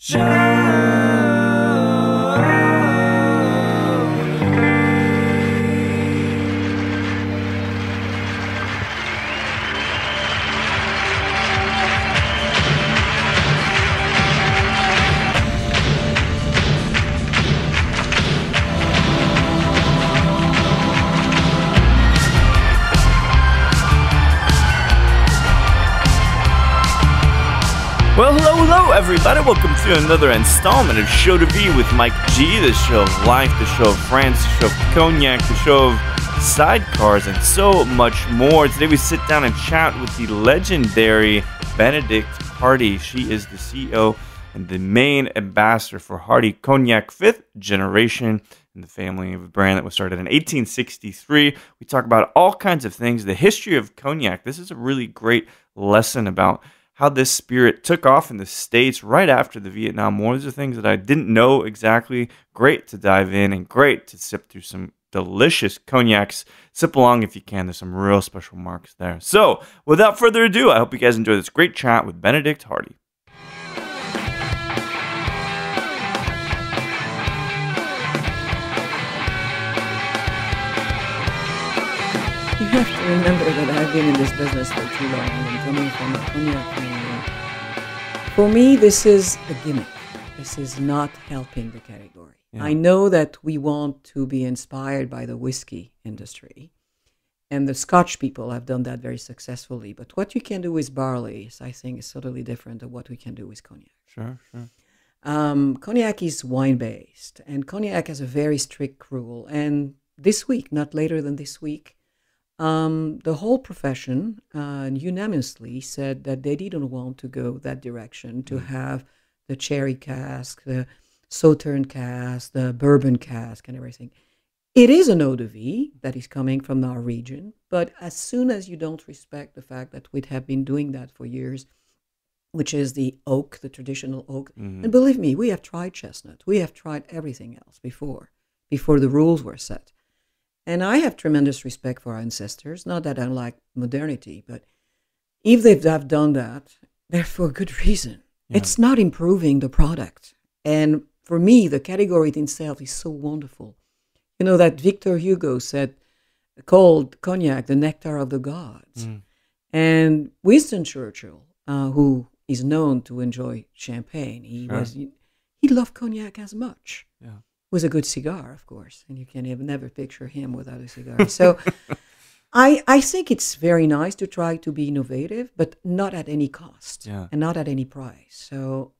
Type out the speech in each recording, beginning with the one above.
Well, to another installment of Show de Vie with Mike G, the show of life, the show of France, the show of cognac, the show of sidecars, and so much more. Today we sit down and chat with the legendary Benedicte Hardy. She is the CEO and the main ambassador for Hardy Cognac, fifth generation in the family of a brand that was started in 1863. We talk about all kinds of things, the history of cognac. This is a really great lesson about how this spirit took off in the States right after the Vietnam War. These are things that I didn't know exactly. Great to dive in and great to sip through some delicious cognacs. Sip along if you can. There's some real special marks there. So, without further ado, I hope you guys enjoy this great chat with Benedicte Hardy. You have to remember that I've been in this business for too long and coming from a cognac. For me, this is a gimmick. This is not helping the category. Yeah. I know that we want to be inspired by the whiskey industry, and the Scotch people have done that very successfully. But what you can do with barley, is, I think, is totally different than what we can do with cognac. Sure, sure. Um, cognac is wine based, and cognac has a very strict rule. And this week, not later than this week, um, the whole profession uh, unanimously said that they didn't want to go that direction to have the cherry cask, the sauterne cask, the bourbon cask, and everything. It is an eau de vie that is coming from our region, but as soon as you don't respect the fact that we have been doing that for years, which is the oak, the traditional oak, and believe me, we have tried chestnut, we have tried everything else before, before the rules were set. And I have tremendous respect for our ancestors. Not that I like modernity, but if they have done that, they're for a good reason. Yeah. It's not improving the product. And for me, the category itself is so wonderful. You know that Victor Hugo said, called cognac the nectar of the gods. Mm. And Winston Churchill, uh, who is known to enjoy champagne, he Sure. was he loved cognac as much With a good cigar, of course, and you can never picture him without a cigar. So I I think it's very nice to try to be innovative, but not at any cost Yeah. and not at any price. So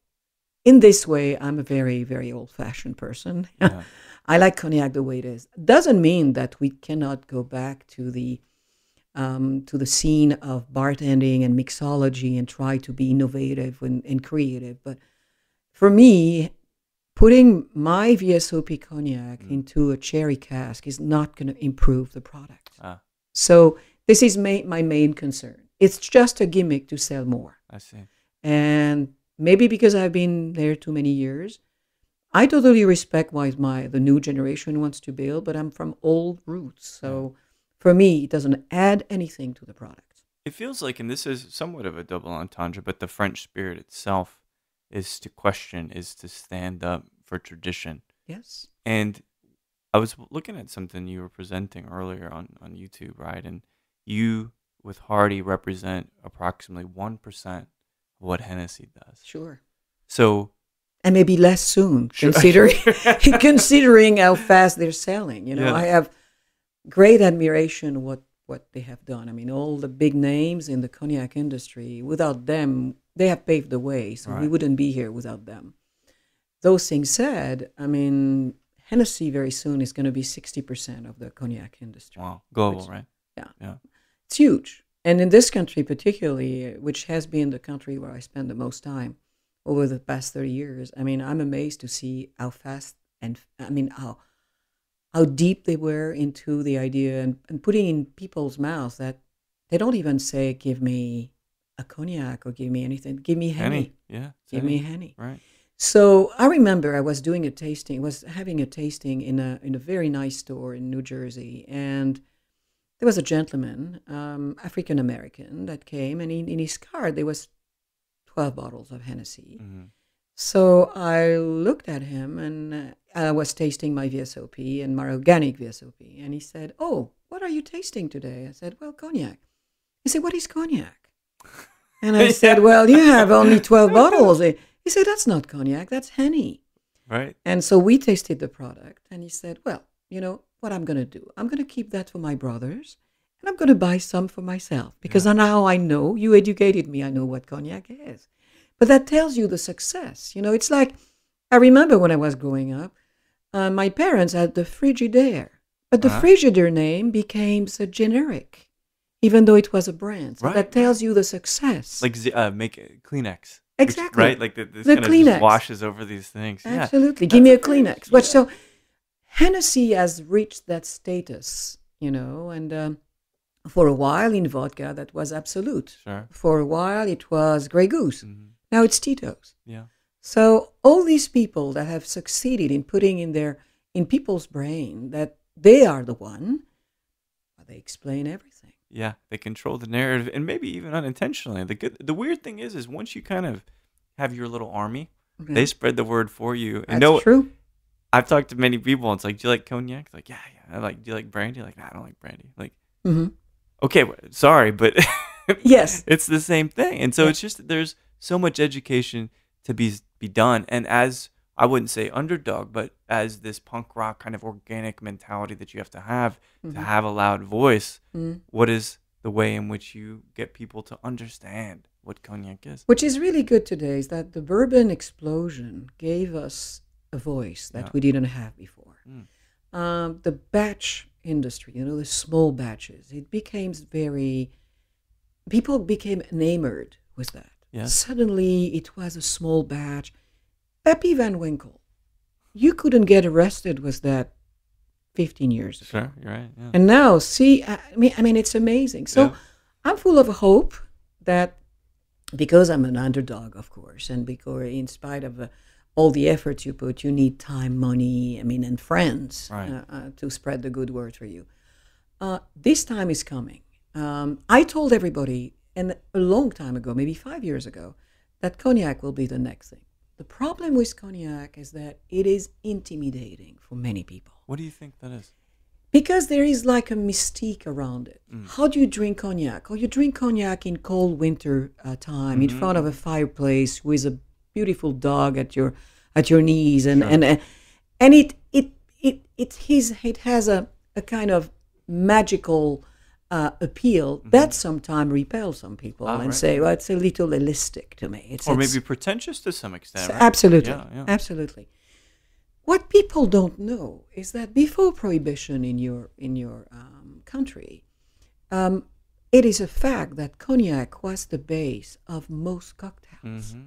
in this way, I'm a very very old fashioned person. Yeah. I like cognac the way it is. Doesn't mean that we cannot go back to the um, to the scene of bartending and mixology and try to be innovative and, and creative. But for me, putting my VSOP cognac Mm. into a cherry cask is not going to improve the product. Ah, So this is ma- my main concern. It's just a gimmick to sell more. I see. And maybe because I've been there too many years, I totally respect why my the new generation wants to build, but I'm from old roots. So for me, it doesn't add anything to the product. It feels like, and this is somewhat of a double entendre, but the French spirit itself is to question, is to stand up for tradition. Yes. And I was looking at something you were presenting earlier on, on YouTube, right? And you, with Hardy, represent approximately 1% of what Hennessy does. Sure. So, And maybe less soon, Sure. considering considering how fast they're selling. You know, Yeah. I have great admiration what what they have done. I mean, all the big names in the cognac industry. Without them, they have paved the way, so we wouldn't be here without them. Those things said, I mean, Hennessy very soon is going to be sixty percent of the cognac industry. wow, global, Which- right? Yeah. Yeah. It's huge. And in this country, particularly, which has been the country where I spend the most time over the past 30 years, I mean, I'm amazed to see how fast and I mean, how how deep they were into the idea and, and putting in people's mouths that they don't even say, give me a cognac or give me anything, give me Henny, Henny. Yeah. give Henny. me Henny. Right. So I remember I was doing a tasting, was having a tasting in a in a very nice store in New Jersey, and there was a gentleman, um, African American, that came, and in, in his card there was twelve bottles of Hennessy. hmm So I looked at him and uh, I was tasting my VSOP and my organic VSOP. And he said, Oh, what are you tasting today? I said, Well, cognac. He said, What is cognac? And I said, Well, you have only 12 bottles. He said, That's not cognac, that's Henny. Right. And so we tasted the product, and he said, Well, you know what I'm going to do? I'm going to keep that for my brothers, and I'm going to buy some for myself because now I know you educated me. I know what cognac is. But that tells you the success. You know, it's like I remember when I was growing up, uh, my parents had the Frigidaire, but the Uh-huh. Frigidaire name became so generic, even though it was a brand. So Right, that tells you the success. Like uh, make it Kleenex. which- Exactly. right. Like the, this The kind of Kleenex. just washes over these things. Yeah. Absolutely. Give me a Kleenex. But yeah. so Hennessy has reached that status, you know, and um, for a while in vodka, that was Absolut. Sure. For a while, it was Grey Goose. Mhm. Now it's Tito's. Yeah. So all these people that have succeeded in putting in their in people's brain that they are the one, well, they explain everything. Yeah, they control the narrative, and maybe even unintentionally. The good, the weird thing is, is once you kind of have your little army, they spread the word for you. That's And no, true. I've talked to many people. And it's like, do you like cognac? It's like, yeah, yeah. I like. Do you like brandy? Like, nah, I don't like brandy. Like, mm-hmm. okay, sorry, but Yes. it's the same thing. And so Yeah. it's just there's so much education to be be done. And as I wouldn't say underdog, but as this punk rock kind of organic mentality that you have to have to have a loud voice, Mhm. what is the way in which you get people to understand what cognac is? Which is really good today is that the bourbon explosion gave us a voice that Yeah. we didn't have before. Mm. Um, the batch industry, you know, the small batches, it became very, people became enamored with that. Yeah. Suddenly it was a small batch. Pappy Van Winkle, you couldn't get arrested with that 15 years ago. Sure, you're right. Yeah. And now, see, I I mean, I mean, it's amazing. So Yeah. I'm full of hope that because I'm an underdog, of course, and because in spite of uh, all the efforts you put, you need time, money, I mean, and friends Right. uh, uh, to spread the good word for you. Uh, this time is coming. Um, I told everybody, and a long time ago, maybe five years ago, that cognac will be the next thing. The problem with cognac is that it is intimidating for many people what do you think that is? because there is like a mystique around it. How do you drink cognac? Oh, you drink cognac in cold winter uh, time in front of a fireplace with a beautiful dog at your at your knees, and and uh, and it it it it his it has a a kind of magical uh, appeal that sometimes repels some people Ah, and right. say, well, it's a little elastic to me. It's Or it's- maybe pretentious to some extent, right? Absolutely. Yeah, yeah. Absolutely. What people don't know is that before prohibition in your in your um, country, um, it is a fact that cognac was the base of most cocktails. Mhm.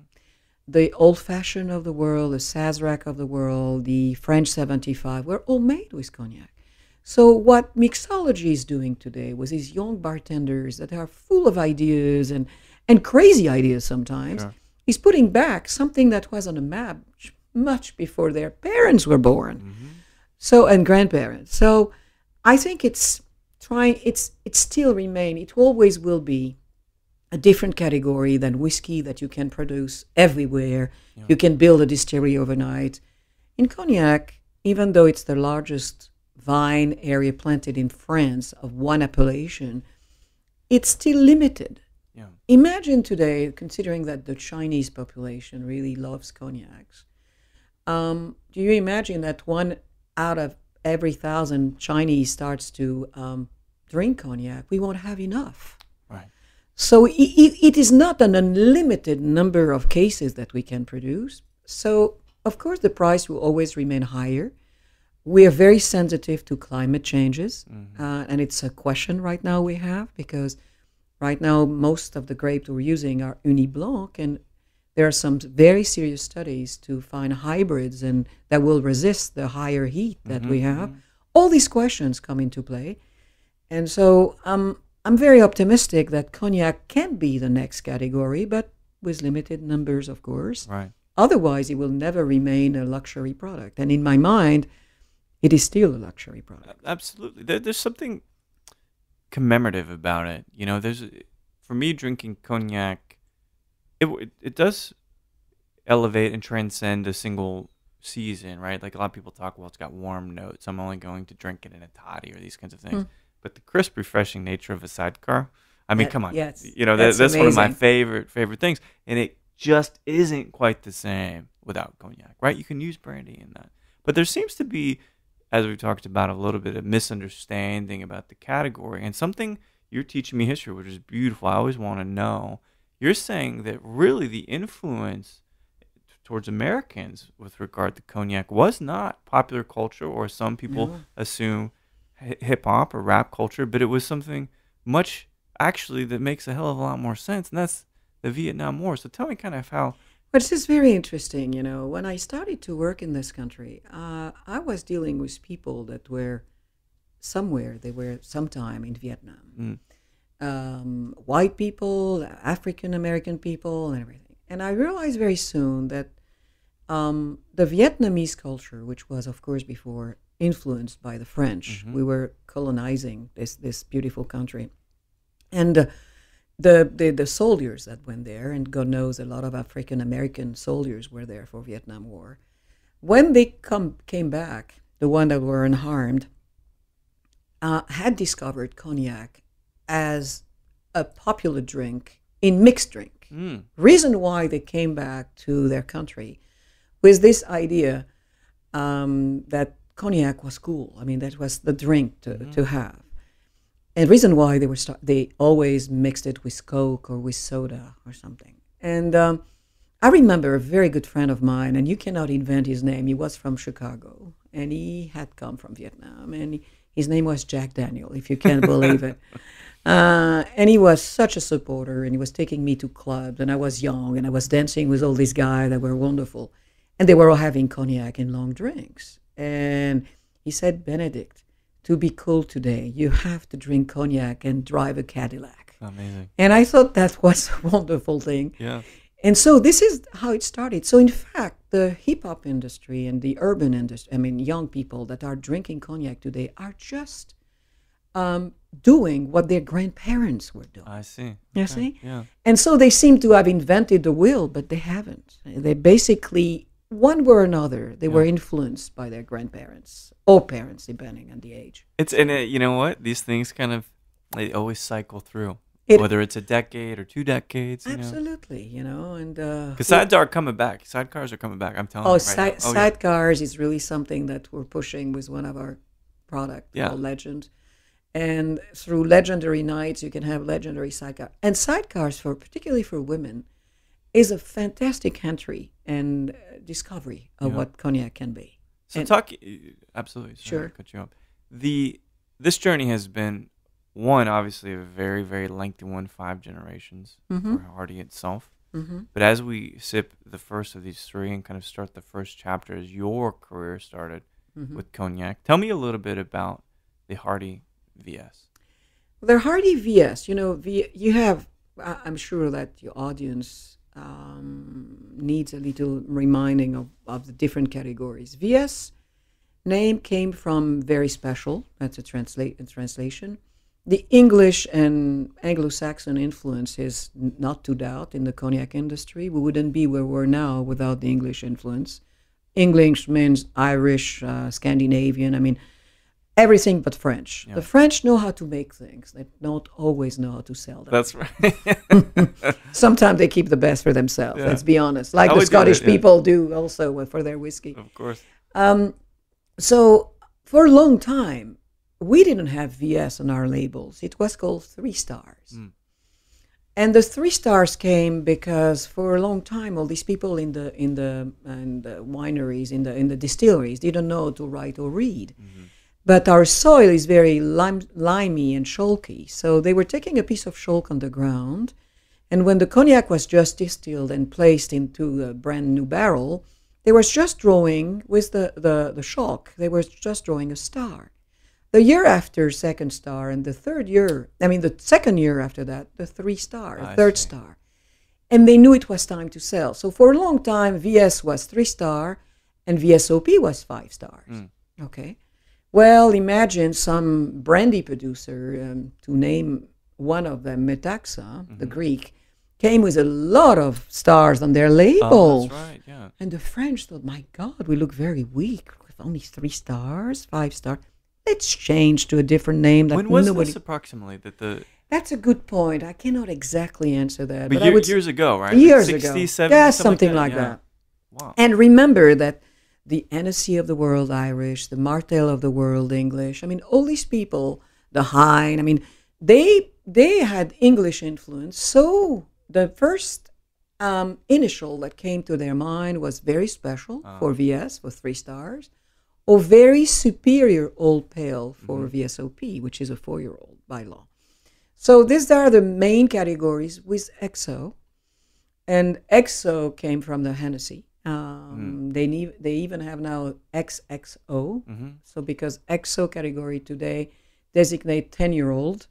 The old fashioned of the world, the Sazerac of the world, the French 75 were all made with cognac. So what mixology is doing today with these young bartenders that are full of ideas and, and crazy ideas sometimes, Sure. is putting back something that was on a map much before their parents were born. Mm-hmm. So and grandparents. So I think it's trying it's it still remain it always will be a different category than whiskey that you can produce everywhere. You can build a distillery overnight. In cognac, even though it's the largest vine area planted in France of one appellation, it's still limited. Yeah. Imagine today, considering that the Chinese population really loves cognacs, um, do you imagine that one out of every thousand Chinese starts to um, drink cognac? We won't have enough. Right. So i i it is not an unlimited number of cases that we can produce. So, of course, the price will always remain higher. We are very sensitive to climate changes, uh, and it's a question right now we have because right now most of the grapes we're using are Ugni Blanc, and there are some very serious studies to find hybrids and that will resist the higher heat that we have. All these questions come into play, and so um, I'm very optimistic that cognac can be the next category, but with limited numbers, of course. Right. Otherwise, it will never remain a luxury product. And in my mind, it is still a luxury product. Absolutely. There, there's something commemorative about it. You know, there's for me drinking cognac. It it, it does elevate and transcend a single season, right? Like a lot of people talk, well, it's got warm notes. I'm only going to drink it in a toddy or these kinds of things. Mm. But the crisp, refreshing nature of a sidecar, I mean, That- come on. yes, you know, that, that's that's one of my favorite, favorite things. And it just isn't quite the same without cognac, right? You can use brandy in that. But there seems to be, as we've talked about, a little bit of misunderstanding about the category and something you're teaching me history, which is beautiful. I always want to know. You're saying that really the influence towards Americans with regard to cognac was not popular culture, or some people No. assume hip hop or rap culture, but it was something much actually that makes a hell of a lot more sense, and that's the Vietnam War. So tell me kind of how. But this is very interesting. You know, when I started to work in this country, uh, I was dealing with people that were somewhere. They were sometime in Vietnam. Mm. Um, white people, African American people, and everything. And I realized very soon that um, the Vietnamese culture, which was, of course, before influenced by the French, Mhm. we were colonizing this this beautiful country, and uh, the, the the soldiers that went there, and God knows a lot of African American soldiers were there for Vietnam War. When they come came back, the one that were unharmed, uh, had discovered cognac as a popular drink in mixed drink. Mm. Reason why they came back to their country was this idea um, that cognac was cool. I mean, that was the drink to, to have. And reason why they were they always mixed it with Coke or with soda or something. And um, I remember a very good friend of mine, and you cannot invent his name. He was from Chicago, and he had come from Vietnam, and he, his name was Jack Daniel, if you can believe it. Uh, and he was such a supporter, and he was taking me to clubs, and I was young, and I was dancing with all these guys that were wonderful, and they were all having cognac and long drinks. And he said, Benedicte, to be cool today, you have to drink cognac and drive a Cadillac. Amazing. And I thought that was a wonderful thing. Yeah. And so this is how it started. So in fact, the hip hop industry and the urban industry, I mean, young people that are drinking cognac today are just um, doing what their grandparents were doing. I see. You Okay. see? Yeah. And so they seem to have invented the wheel, but they haven't. They basically, one way or another, they were influenced by their grandparents or parents, depending on the age. It's and it, you know what? These things kind of they always cycle through, It- whether it's a decade or two decades. You know, Absolutely, you know, and uh, because sidecars are coming back. Sidecars are coming back. I'm telling Oh, you right side. Oh, yeah. sidecars is really something that we're pushing with one of our product Yeah. called Legend. And through legendary nights, you can have legendary sidecar. And sidecars, for particularly for women, is a fantastic entry and uh, discovery of Yeah. what cognac can be. So And- talk absolutely. Sorry Sure. cut you up. The this journey has been one obviously a very very lengthy one, five generations Mhm. for Hardy itself. hmm But as we sip the first of these three and kind of start the first chapter as your career started Mhm. with cognac, tell me a little bit about the Hardy VS. They're Hardy VS. You know, v, you have. I'm sure that your audience um, needs a little reminding of, of the different categories. VS name came from very special. That's a translate a translation. The English and Anglo-Saxon influence is not to doubt in the cognac industry. We wouldn't be where we're now without the English influence. English means Irish, uh, Scandinavian. I mean, everything but French. Yeah. The French know how to make things. They don't always know how to sell them. That's right. Sometimes they keep the best for themselves. Yeah. Let's be honest, like I the would do Scottish yeah. people do also for their whiskey. of course. Um, so for a long time, we didn't have VS on our labels. It was called Three Stars. Mm. And the three stars came because for a long time, all these people in the in the and the wineries, in the in the distilleries, didn't know to write or read. But our soil is very lime, limey and chalky, so they were taking a piece of chalk on the ground, and when the cognac was just distilled and placed into a brand new barrel, they were just drawing with the, the, the chalk, they were just drawing a star. The year after, second star, and the third year, I mean, the second year after that, the three star, I third see. star. And they knew it was time to sell. So for a long time, VS was three star and VSOP was five stars. Mm. Okay. Well, imagine some brandy producer, um, to name one of them, Metaxa, the Greek, came with a lot of stars on their Oh, label. that's right. Yeah. And the French thought, my God, we look very weak with only three stars, five stars. Let's change to a different name that When was nobody. this approximately that the That's a good point. I cannot exactly answer that, but but, year- would years ago, right? years 60s, ago. 70s, yeah, stuff something like yeah. that. Wow. And remember that the Hennessy of the world Irish, the Martell of the world English. I mean, all these people, the Hine. I mean, they they had English influence. So the first um, initial that came to their mind was very special for VS for three stars, or very superior old pale for VSOP, which is a four-year-old by law. So these are the main categories with XO and XO came from the Hennessy. Um, They need, they even have now XXO. Mhm. So because XO category today designate ten year old,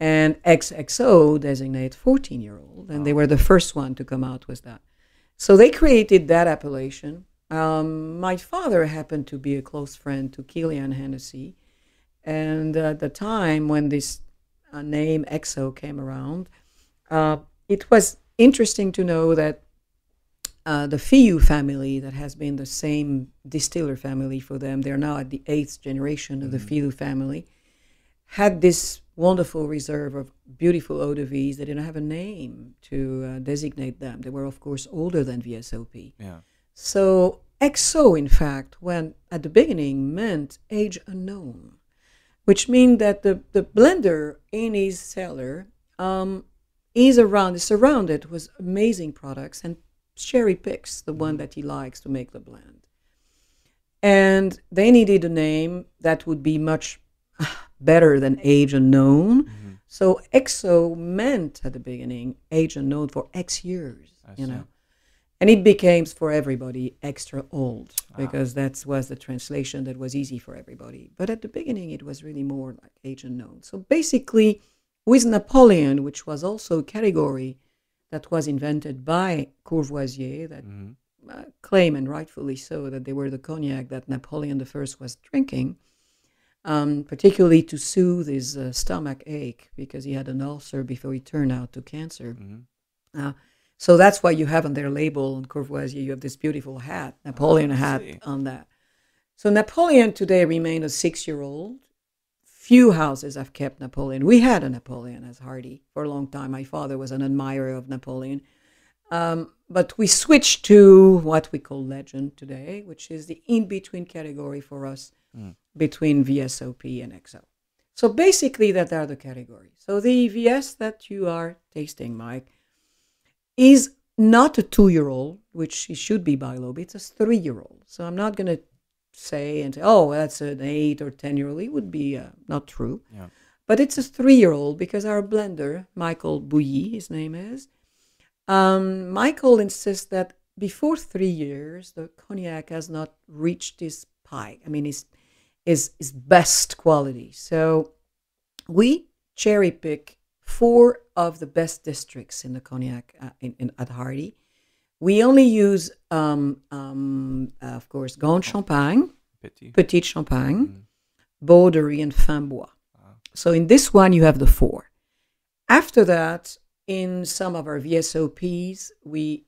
and XXO designate fourteen year old, and they were the first one to come out with that. So they created that appellation. Um, my father happened to be a close friend to Killian Hennessy, and at the time when this uh, name XO came around, uh, it was interesting to know that uh, the Fillioux family, that has been the same distiller family for them, they're now at the eighth generation of the Fillioux family, had this wonderful reserve of beautiful eau de vie. They didn't have a name to uh, designate them. They were, of course, older than VSOP. Yeah. So XO, in fact, when at the beginning meant age unknown, which means that the, the blender in his cellar um, is around, is surrounded with amazing products and cherry picks the one that he likes to make the blend. And they needed a name that would be much better than age unknown. Mm-hmm. So XO meant at the beginning age unknown for X years, I you see. know. And it became for everybody extra old ah. because that was the translation that was easy for everybody. But at the beginning, it was really more like age unknown. So basically, with Napoleon, which was also a category that was invented by Courvoisier, that Mhm. uh, claim, and rightfully so, that they were the cognac that Napoleon I was drinking, um, particularly to soothe his uh, stomach ache because he had an ulcer before he turned out to cancer. Mhm. Uh, so that's why you have on their label on Courvoisier, you have this beautiful hat, Napoleon I hat see. on that. So Napoleon today remained a six-year-old. Few houses have kept Napoleon. We had a Napoleon as Hardy for a long time. My father was an admirer of Napoleon. Um, but we switched to what we call legend today, which is the in-between category for us Mm. between VSOP and XO. So basically, that are the categories. So the VS that you are tasting, Mike, is not a two-year-old, which it should be by law, it's a three-year-old. So I'm not going to say and say, oh, that's an eight or ten-year-old. It would be uh, not true. Yeah. But it's a three-year-old because our blender, Michael Bouilly, his name is, um, Michael insists that before three years, the cognac has not reached its pie. I mean, its, its, its best quality. So we cherry pick four of the best districts in the cognac uh, in, in, at Hardy. We only use, um, um, uh, of course, Grand Champagne. Petit Champagne, Mhm. Borderie, and Fin Bois. Wow. So in this one, you have the four. After that, in some of our VSOPs, we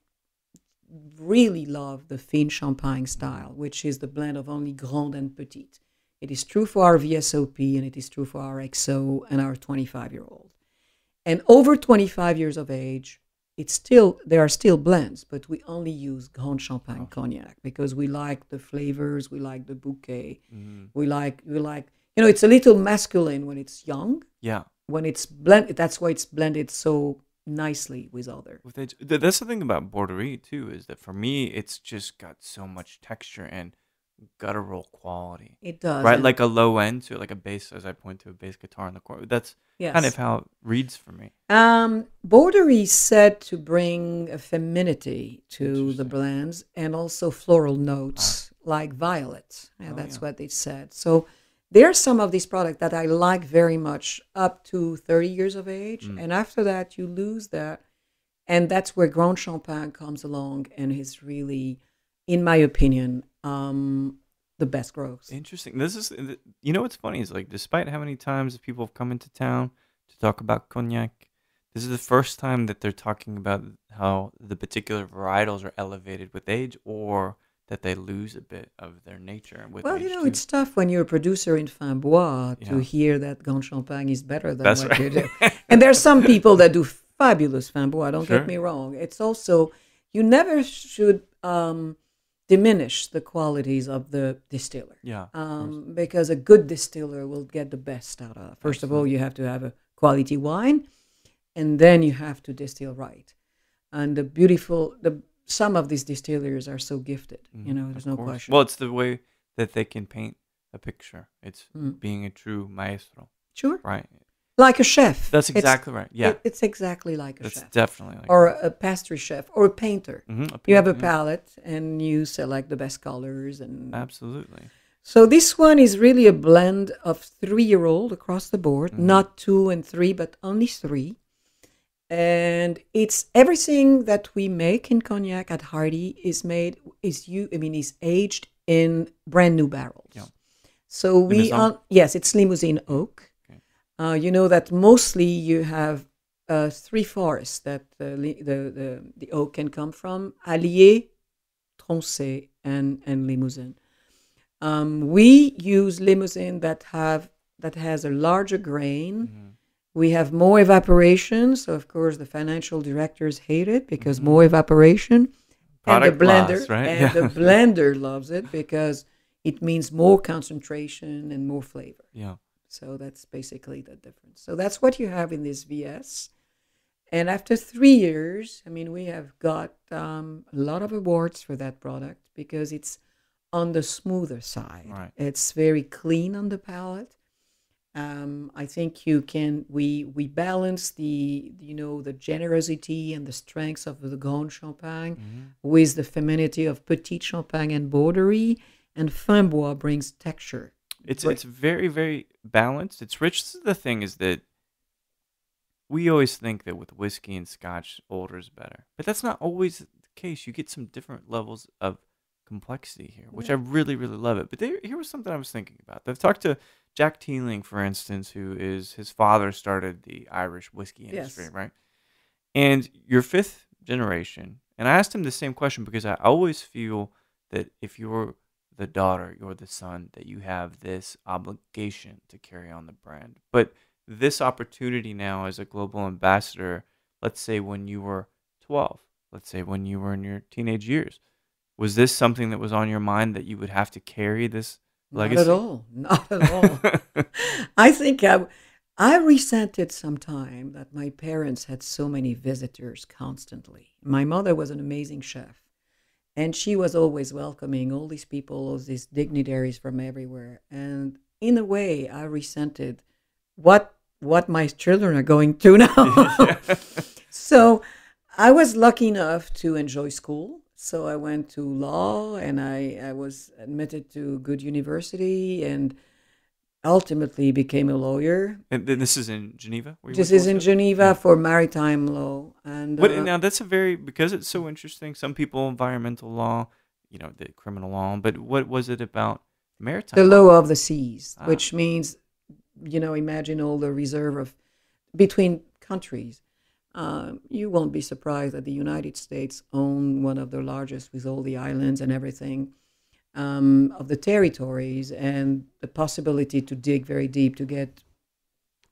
really love the Fine Champagne style, which is the blend of only Grande and Petite. It is true for our VSOP and it is true for our XO and our 25 year old. And over 25 years of age, it's still there are still blends, but we only use Grand Champagne cognac because we like the flavors, we like the bouquet, Mhm. we like we like you know it's a little masculine when it's young. Yeah. When it's blended, that's why it's blended so nicely with other. With that's the thing about Borderie too is that for me it's just got so much texture and guttural quality. It does, right, like a low end to like a bass, as I point to a bass guitar in the corner. That's kind of how it reads for me. Um, Borderie is said to bring a femininity to the blends and also floral notes like violet. Yeah, Oh, that's yeah. what they said. So there are some of these products that I like very much up to 30 years of age. Mm. And after that, you lose that. And that's where Grand Champagne comes along and is really, in my opinion, um, the best growth. Interesting. This is, you know, what's funny is like, despite how many times people have come into town to talk about cognac, this is the first time that they're talking about how the particular varietals are elevated with age, or that they lose a bit of their nature with Well, you know, too. it's tough when you're a producer in Fin Bois to hear that Grand Champagne is better than That's what right. you do. And there's some people that do fabulous Fin Bois, don't Sure. get me wrong. It's also, you never should um, diminish the qualities of the distiller. yeah. Um, because a good distiller will get the best out of. First of all, you have to have a quality wine, and then you have to distill right. And the beautiful, the some of these distillers are so gifted. You Mhm, know, there's no course. question. Well, it's the way that they can paint a picture. It's Mm. being a true maestro, sure, right? Like a chef. That's It's- exactly right. Yeah, it- it's exactly like a that's chef, definitely like or a pastry chef, or a painter. Mhm, You have a yeah, palette, and you select the best colors, and Absolutely. So this one is really a blend of three-year-old across the board, Mhm. not two and three, but only three. And it's everything that we make in cognac at Hardy is made is you. I mean, is aged in brand new barrels. Yeah. So we on yes, it's Limousin oak. Uh, you know that mostly you have uh, three forests that the, the the the oak can come from: Allier, Tronçais, and and Limousin. Um, we use Limousin that have that has a larger grain. Mhm. We have more evaporation, so of course the financial directors hate it because Mhm. more evaporation. Product and the blender loss, right? and Yeah. the blender loves it because it means more concentration and more flavor. Yeah. So that's basically the difference. So that's what you have in this VS. And after three years, I mean, we have got um, a lot of awards for that product because it's on the smoother side. Right. It's very clean on the palate. Um, I think you can we we balance the you know the generosity and the strengths of the Grand Champagne Mhm. with the femininity of Petit Champagne and Borderie, and Fin Bois brings texture. It's Right. it's very very balanced. It's rich. The thing is that we always think that with whiskey and scotch, older is better, but that's not always the case. You get some different levels of complexity here, which I really really love it. But there, here was something I was thinking about. I've talked to Jack Teeling, for instance, who is his father started the Irish whiskey industry, Yes. right? And you're fifth generation. And I asked him the same question because I always feel that if you're the daughter, you're the son, that you have this obligation to carry on the brand. But this opportunity now as a global ambassador, let's say when you were 12, let's say when you were in your teenage years, was this something that was on your mind that you would have to carry this Not legacy? at all. Not at all. I think I, I resented sometime that my parents had so many visitors constantly. My mother was an amazing chef, and she was always welcoming all these people, all these dignitaries from everywhere. And in a way, I resented what what my children are going through now. so I was lucky enough to enjoy school. So I went to law and I, I was admitted to good university and ultimately became a lawyer. and then this is in Geneva? This is in? Geneva Yeah. for maritime law. And What uh, now? That's a very because it's so interesting. Some people environmental law, you know, the criminal law. But what was it about maritime? the law of the seas, Ah. which means, you know, imagine all the reserve of between countries. Um, you won't be surprised that the United States own one of the largest, with all the islands and everything, um, of the territories, and the possibility to dig very deep to get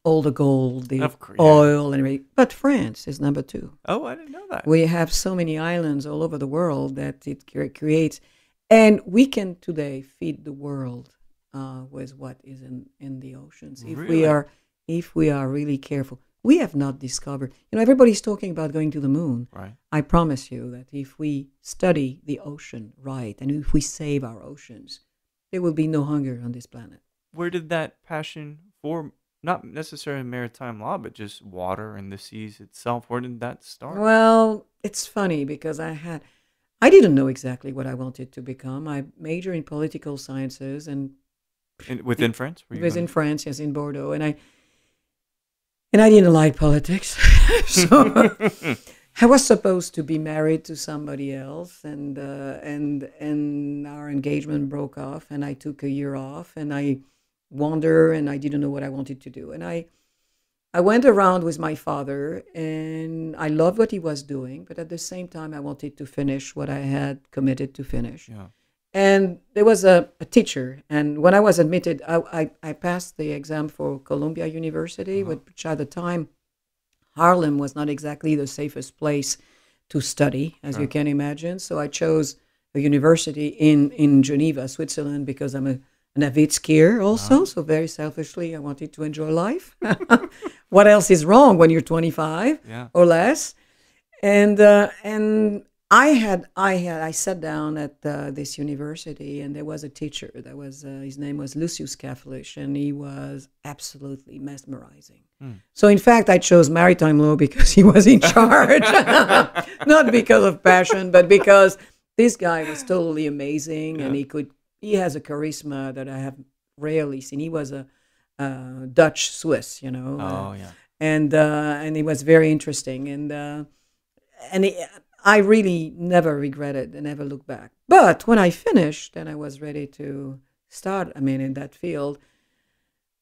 all the gold, the Of course, yeah. oil, and everything. But France is number two. Oh, I didn't know that. We have so many islands all over the world that it creates, and we can today feed the world uh, with what is in, in the oceans if Really? we are if we are really careful. We have not discovered. You know, everybody's talking about going to the moon. right. I promise you that if we study the ocean right and if we save our oceans, there will be no hunger on this planet. Where did that passion for not necessarily maritime law, but just water and the seas itself? Where did that start? Well, it's funny because I had, I didn't know exactly what I wanted to become. I majored in political sciences and In, within France? Was going- in France, yes, in Bordeaux, and I, and I didn't like politics, so I was supposed to be married to somebody else, and uh, and and our engagement broke off, and I took a year off, and I wandered, and I didn't know what I wanted to do, and I I went around with my father, and I loved what he was doing, but at the same time, I wanted to finish what I had committed to finish. Yeah. And there was a, a teacher, and when I was admitted, I, I, I passed the exam for Columbia University, Uh-huh. which at the time, Harlem was not exactly the safest place to study, as you can imagine. So I chose a university in, in Geneva, Switzerland, because I'm a, an avid skier also. So very selfishly, I wanted to enjoy life. what else is wrong when you're 25? Yeah. or less. And uh, and I had I had I sat down at uh, this university, and there was a teacher. That was uh, his name was Lucius Caflisch, and he was absolutely mesmerizing. So in fact, I chose maritime law because he was in charge, not because of passion, but because this guy was totally amazing, and he could he has a charisma that I have rarely seen. He was a uh, Dutch Swiss, you know. uh, Oh yeah. and uh, and it was very interesting and uh, and it, I really never regretted and never looked back. But when I finished and I was ready to start, I mean, in that field,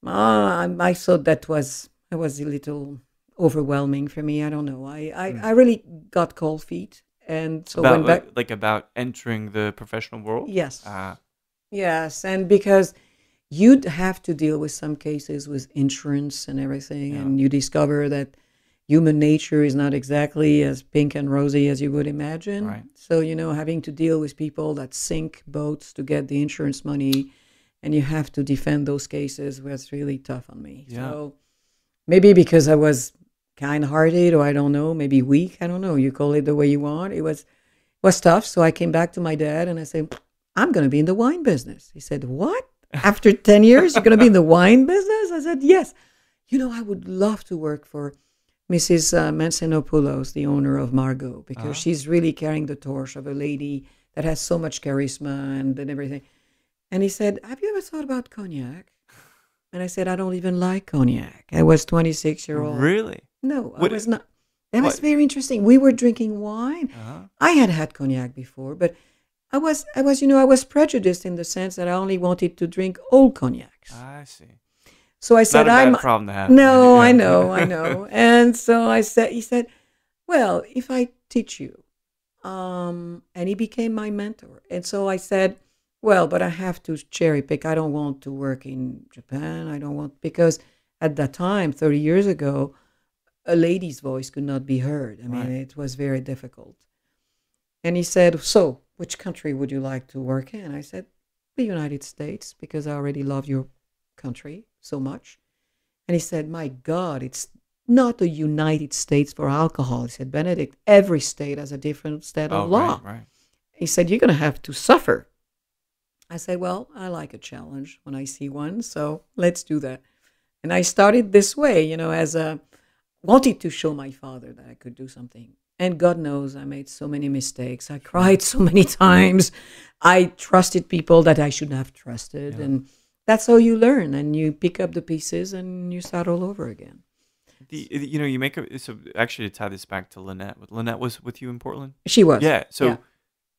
uh, I thought that was it was a little overwhelming for me. I don't know. I I, I really got cold feet, and so about went back. like, about entering the professional world. Yes. Ah, Yes, and because you'd have to deal with some cases with insurance and everything, Yeah. and you discover that human nature is not exactly as pink and rosy as you would imagine. Right. So, you know, having to deal with people that sink boats to get the insurance money and you have to defend those cases was really tough on me. Yeah. So maybe because I was kind hearted or I don't know, maybe weak, I don't know, you call it the way you want. It was was tough. So I came back to my dad and I said, I'm going to be in the wine business. He said, What? After 10 years, you're going to be in the wine business? I said, Yes. You know, I would love to work for Mrs. Uh, the owner of Margaux, because Uh-huh. she's really carrying the torch of a lady that has so much charisma and, and everything. And he said, Have you ever thought about cognac? And I said, I don't even like cognac. I was 26 year old. really? No, I was not. That was what- very interesting. We were drinking wine. Uh-huh. I had had cognac before, but I was, I was, you know, I was prejudiced in the sense that I only wanted to drink old cognacs. I see. So I said, I'm. problem to have. No, I know, I know. And so I said, he said, well, if I teach you, um, and he became my mentor. And so I said, well, but I have to cherry pick. I don't want to work in Japan. I don't want because at that time, 30 years ago, a lady's voice could not be heard. I mean, Right. it was very difficult. And he said, so which country would you like to work in? I said, the United States, because I already love your country so much. And he said, My God, it's not the United States for alcohol. He said, Benedicte, every state has a different set Oh, of law. right, right. He said, You're going to have to suffer. I said, Well, I like a challenge when I see one, so let's do that. And I started this way, you know, as a wanted to show my father that I could do something. And God knows I made so many mistakes. I cried so many times. I trusted people that I shouldn't have trusted. Yeah. And that's how you learn and you pick up the pieces and you start all over again. The, you know, you make a so actually to tie this back to Lynette. Lynette was with you in Portland. She was. Yeah. So Yeah.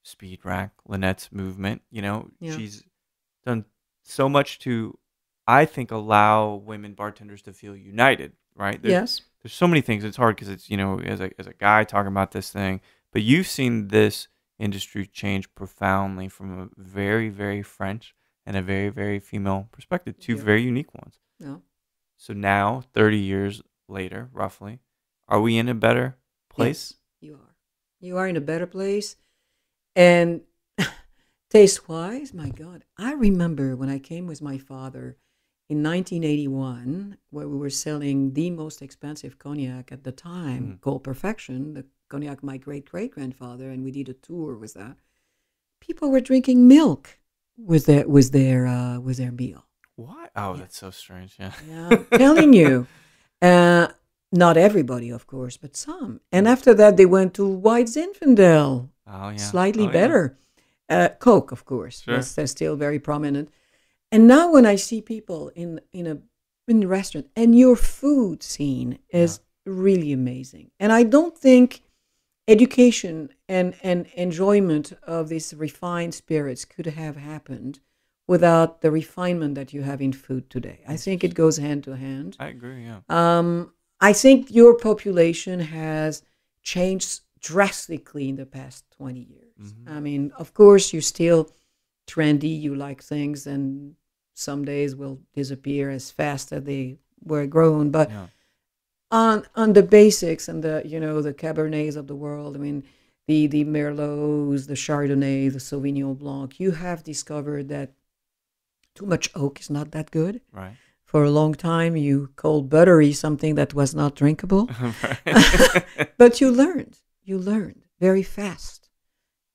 speed rack, Lynette's movement. You know, Yeah. she's done so much to, I think, allow women bartenders to feel united. Right. There's, Yes. There's so many things. It's hard because it's you know as a as a guy talking about this thing, but you've seen this industry change profoundly from a very very French and a very very female perspective. Two Yeah. very unique ones. No. So now, 30 years later, roughly, are we in a better place? You are. You are in a better place. And taste wise, my God, I remember when I came with my father in 1981, where we were selling the most expensive cognac at the time Mm. called Perfection, the cognac my great great grandfather, and we did a tour with that. People were drinking milk with their was their uh, with their meal. What? Oh, Yeah. that's so strange. Yeah. Yeah, telling you. Uh, not everybody, of course, but some. And after that, they went to White Zinfandel, Oh, yeah. slightly Oh, yeah. better. Uh, Coke, of course, Sure. was, uh, still very prominent. And now, when I see people in in a in a restaurant, and your food scene is really amazing, and I don't think education and and enjoyment of these refined spirits could have happened without the refinement that you have in food today. I think it goes hand to hand. I agree. Yeah. Um, I think your population has changed drastically in the past 20 years. Mhm. I mean, of course, you're still trendy, you like things, and some days will disappear as fast as they were grown. But Yeah. On on the basics and the you know the cabernets of the world, I mean, the the merlots, the chardonnay, the sauvignon blanc, you have discovered that too much oak is not that good. Right. For a long time, you called buttery something that was not drinkable. but you learned you learned very fast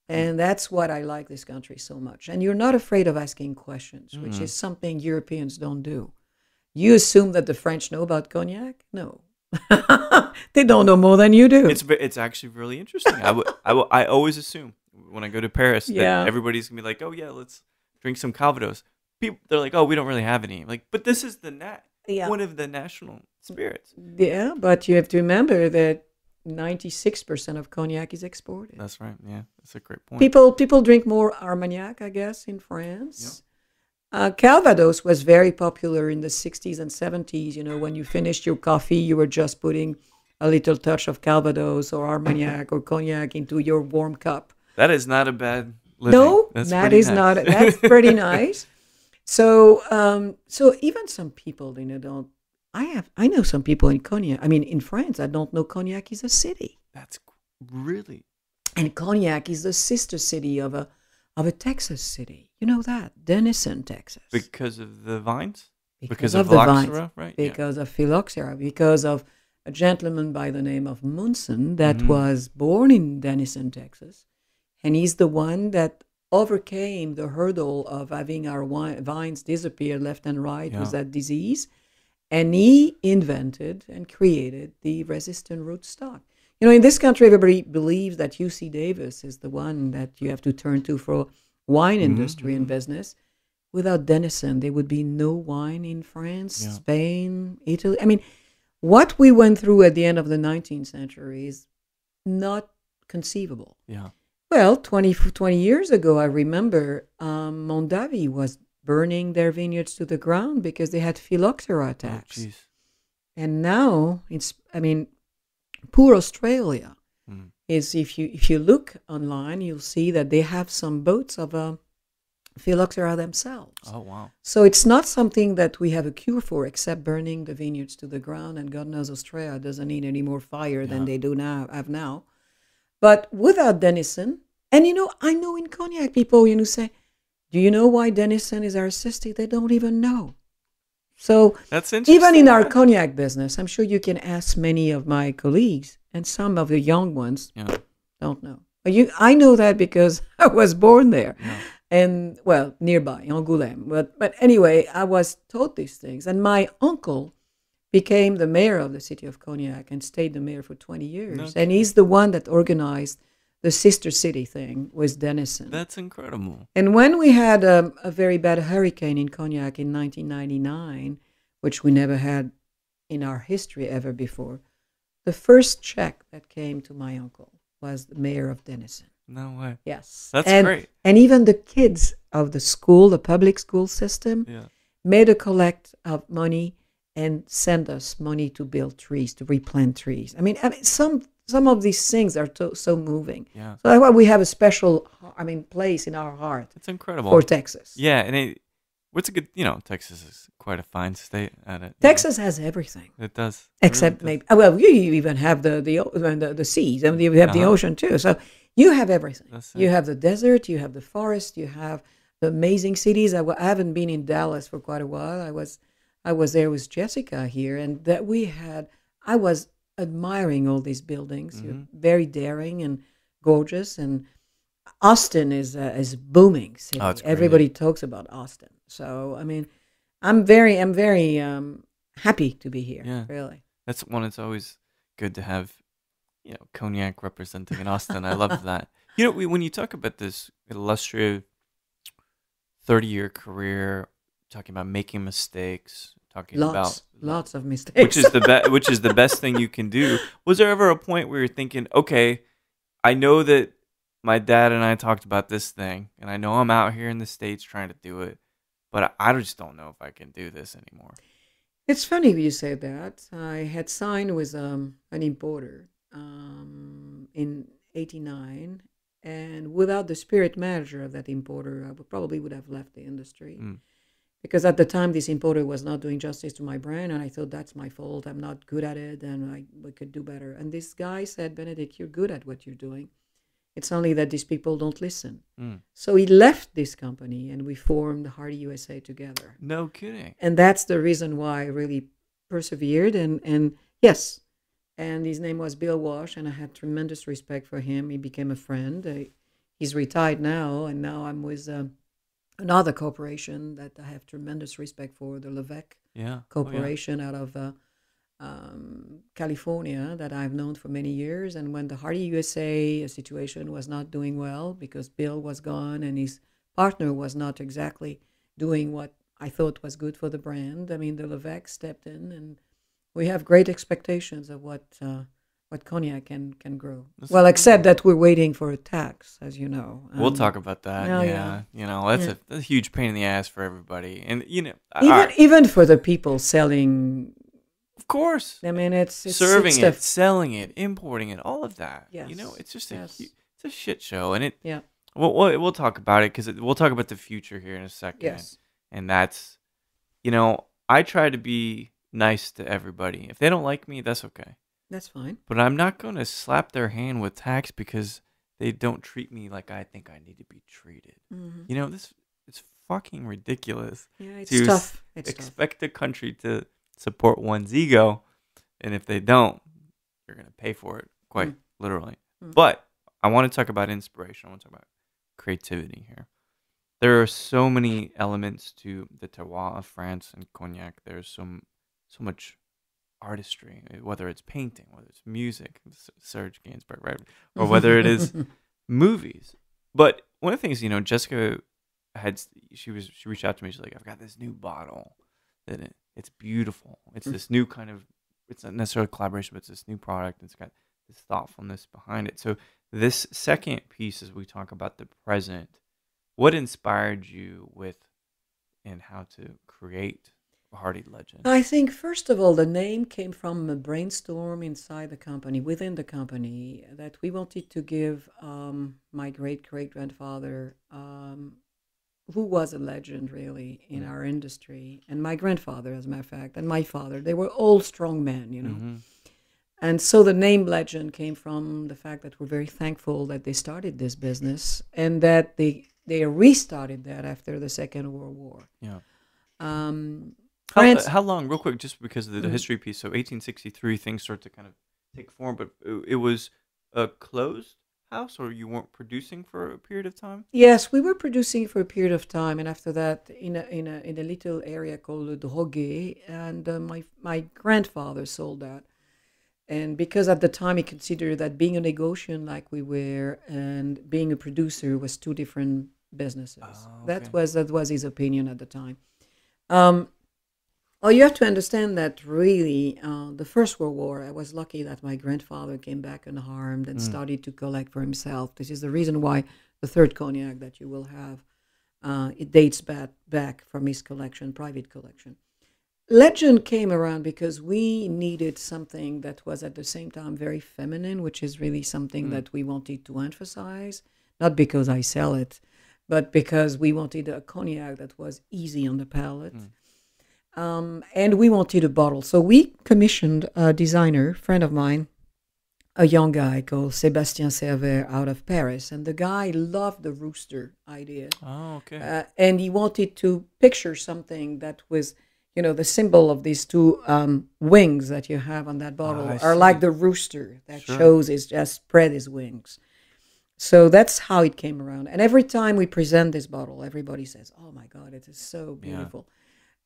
and that's what i like this country so much and you're not afraid of asking questions which Mhm. is something europeans don't do you assume that the french know about cognac no they don't know more than you do it's it's actually really interesting. I would I would- I always assume when I go to Paris Yeah. that everybody's gonna be like, oh yeah, let's drink some Calvados. People they're like, oh, we don't really have any. I'm like, but this is the nat yeah. one of the national spirits. yeah but you have to remember that 96% of cognac is exported That's right. Yeah, that's a great point. People people drink more Armagnac, I guess, in France. Uh, Calvados was very popular in the 60s and 70s. You know, when you finished your coffee, you were just putting a little touch of Calvados or Armagnac or cognac into your warm cup. that is not a bad. Living. No, that's that is nice. not. That's pretty nice. So, um, so even some people, you know, don't. I have. I know some people in cognac. I mean, in France, I don't know cognac is a city. That's really And Cognac is the sister city of a of a Texas city. You know that Denison, Texas. because of the vines. Because, Because, of, of, the vines, Phylloxera, right? Yeah. because of phylloxera, because of a gentleman by the name of Munson that Mhm. was born in Denison, Texas, and he's the one that overcame the hurdle of having our vines disappear left and right Yeah. with that disease, and he invented and created the resistant rootstock. You know, in this country, everybody believes that UC Davis is the one that you have to turn to for wine Mhm, industry and mhm. business. Without Denison, there would be no wine in France, Yeah. Spain, Italy. I mean, what we went through at the end of the 19th century is not conceivable. yeah. Well, 20, 20 years ago, I remember um, Mondavi was burning their vineyards to the ground because they had phylloxera Oh, attacks. jeez. and now it's, I mean, poor Australia Mm. is if you if you look online, you'll see that they have some boats of uh, phylloxera themselves. Oh wow. So it's not something that we have a cure for, except burning the vineyards to the ground. And God knows Australia doesn't need any more fire Yeah. than they do now have now. But without Denison, and you know, I know in cognac people, you know, say, "Do you know why Denison is our sister?" They don't even know. So That's interesting. even in our cognac business, I'm sure you can ask many of my colleagues, and some of the young ones Yeah. don't know. You, I know that because I was born there Yeah. and well nearby Angoulême. But but anyway, I was taught these things, and my uncle became the mayor of the city of Cognac and stayed the mayor for 20 years, Okay. and he's the one that organized the sister city thing with Denison. That's incredible. And when we had um, a very bad hurricane in Cognac in 1999, which we never had in our history ever before, the first check that came to my uncle was the mayor of Denison. No way. Yes. That's and, great. And even the kids of the school, the public school system, Yeah. made a collect of money and sent us money to build trees, to replant trees. I mean, I mean some some of these things are to, so moving. Yeah. So that's why we have a special, I mean, place in our heart That's incredible. for Texas. Yeah, and it, what's a good, you know, Texas is quite a fine state at it. you know. Texas has everything It does. It except really maybe. oh, Well, you even have the the the, the seas. I mean, you have the Uh-huh. ocean too. So you have everything. You have the desert. You have the forest. You have the amazing cities. I haven't been in Dallas for quite a while. I was I was there with Jessica here, and that we had. I was admiring all these buildings. You're Mhm. very daring and gorgeous, and Austin is a, is booming city. Oh. Everybody talks about Austin. So I mean, I'm very I'm very um, happy to be here. Yeah. Really. That's one. It's always good to have, you know, cognac representing in Austin. I love that. You know, we, when you talk about this illustrious thirty-year career, talking about making mistakes, talking Lots, about lots of mistakes. which is the best, which is the best thing you can do. Was there ever a point where you're thinking, okay, I know that my dad and I talked about this thing, and I know I'm out here in the states trying to do it, but I, I just don't know if I can do this anymore. It's funny you say that. I had signed with um, an importer um, in '89, and without the spirit manager of that importer, I would probably would have left the industry. Mm. Because at the time, this importer was not doing justice to my brand, and I thought that's my fault. I'm not good at it, and I we could do better. And this guy said, "Benedicte, you're good at what you're doing. It's only that these people don't listen." Mm. So he left this company, and we formed Hardy USA together No kidding. and that's the reason why I really persevered. And and yes, and his name was Bill Walsh, and I had tremendous respect for him. He became a friend. Uh, he's retired now, and now I'm with um, another corporation that I have tremendous respect for, the Levecke Yeah. Oh, yeah. Corporation out of uh, um, California that I've known for many years. And when the Hardy USA situation was not doing well because Bill was gone and his partner was not exactly doing what I thought was good for the brand, I mean, the Levecke stepped in, and we have great expectations of what uh, what cognac can can grow. That's well, except that we're waiting for a tax, as you know. We'll Um, talk about that. oh, yeah. yeah. You know, that's, Yeah. a, that's a huge pain in the ass for everybody. And, you know, Even right, even for the people selling, of course, I mean, it's, it's serving it's it, selling it, importing it, all of that. Yes. You know, it's just a, yes. hu- it's a shit show. And it, Yeah. we'll, we'll, we'll talk about it because we'll talk about the future here in a second. Yes. And that's, you know, I try to be nice to everybody. If they don't like me, that's okay. That's fine. But I'm not going to slap their hand with tax because they don't treat me like I think I need to be treated. hmm You know, this it's fucking ridiculous. Yeah, it's to tough. It's tough. Expect a country to support one's ego, and if they don't, you're going to pay for it, quite Mm. literally. Mm. But I want to talk about inspiration. I want to talk about creativity here. There are so many elements to the terroir of France and cognac. There's so so much artistry, eh, whether it's painting, whether it's music, Serge Gainsbourg, right, or whether it is movies. But one of the things, you know, Jessica had she was she reached out to me. She's like, I've got this new bottle that it, it's beautiful. It's this new kind of it's not necessarily a collaboration, but it's this new product. It's got this thoughtfulness behind it. So this second piece, as we talk about the present, what inspired you with and how to create Hardy Legend? I think, first of all, the name came from a brainstorm inside the company, within the company, that we wanted to give um, my great great grandfather, um, who was a legend really in Mm. our industry, and my grandfather, as a matter of fact, and my father. They were all strong men, you know. Mhm. And so the name legend came from the fact that we're very thankful that they started this business and that they they restarted that after the Second World War. Yeah. Um, France- how long, real quick, just because of the, the Mhm. history piece? So 1863, things start to kind of take form, but it, it was a closed house, or you weren't producing for a period of time. Yes, we were producing for a period of time, and after that, in a in a in a little area called Le Droguet, and uh, my my grandfather sold that, and because at the time he considered that being a negotiant like we were and being a producer was two different businesses. Oh, That was that was his opinion at the time. Um, well, you have to understand that really, uh, the First World War, I was lucky that my grandfather came back unharmed and Mm. started to collect for himself. This is the reason why the third cognac that you will have, uh, it dates back, back from his collection, private collection. Legend came around because we needed something that was at the same time very feminine, which is really something Mm. that we wanted to emphasize, not because I sell it, but because we wanted a cognac that was easy on the palate. Mm. Um, and we wanted a bottle. So we commissioned a designer, friend of mine, a young guy called Sébastien Servet out of Paris. And the guy loved the rooster idea. Oh, okay. Uh, and he wanted to picture something that was, you know, the symbol of these two um, wings that you have on that bottle Ah, I are like the rooster that Sure. shows his just spread his wings. So that's how it came around. And every time we present this bottle, everybody says, "Oh my God, it is so Yeah.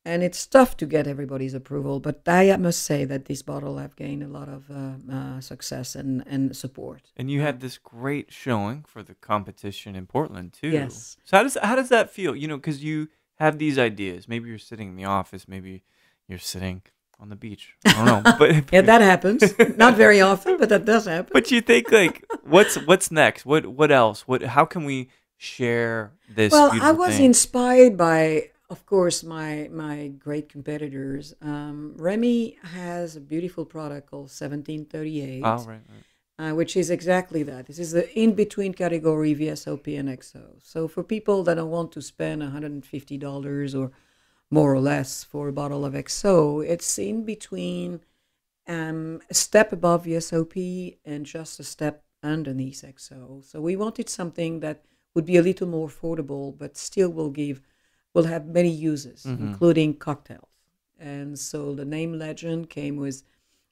Beautiful." And it's tough to get everybody's approval, but I must say that this bottle have gained a lot of uh, uh, success and, and support. and you had this great showing for the competition in Portland too. Yes. So how does how does that feel? You know, because you have these ideas. Maybe you're sitting in the office. Maybe you're sitting on the beach. I don't know, but Yeah, that happens. Not very often, but that does happen. but you think like, what's what's next? What what else? What how can we share this? well, I was thing? inspired by of course, my my great competitors. Um, Remy has a beautiful product called 1738, Oh, right, right. uh, which is exactly that. This is the in between category VSOP and XO. So for people that don't want to spend $150 or more or less for a bottle of XO, it's in between um, a step above VSOP and just a step underneath XO. So we wanted something that would be a little more affordable, but still will give, will have many uses, Mhm. including cocktails. And so the name Legend came with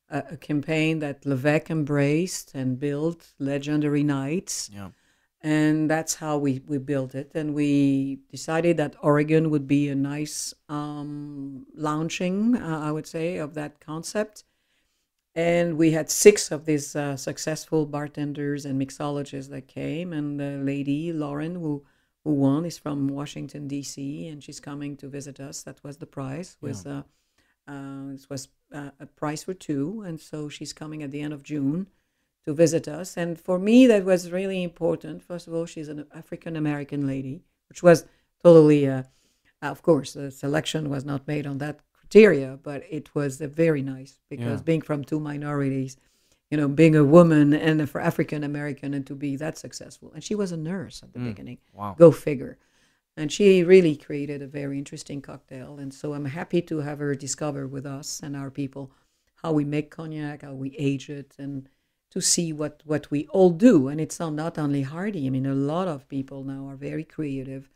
a, a campaign that Levecke embraced and built, Legendary Nights Yeah. and that's how we, we built it and we decided that oregon would be a nice um, launching uh, i would say of that concept and we had six of these uh, successful bartenders and mixologists that came and the lady lauren who who won is from washington d.c and she's coming to visit us that was the prize was uh, uh, this was uh, a prize for two and so she's coming at the end of june to visit us. And for me, that was really important. First of all, she's an African American lady, which was totally, uh, of course, the selection was not made on that criteria, but it was uh, very nice because Yeah. being from two minorities, you know, being a woman and for African American and to be that successful. And she was a nurse at the Mm. beginning. Wow. Go figure. And she really created a very interesting cocktail. And so I'm happy to have her discover with us and our people how we make cognac, how we age it, and to see what, what we all do. And it's not, not only Hardy. I mean, a lot of people now are very creative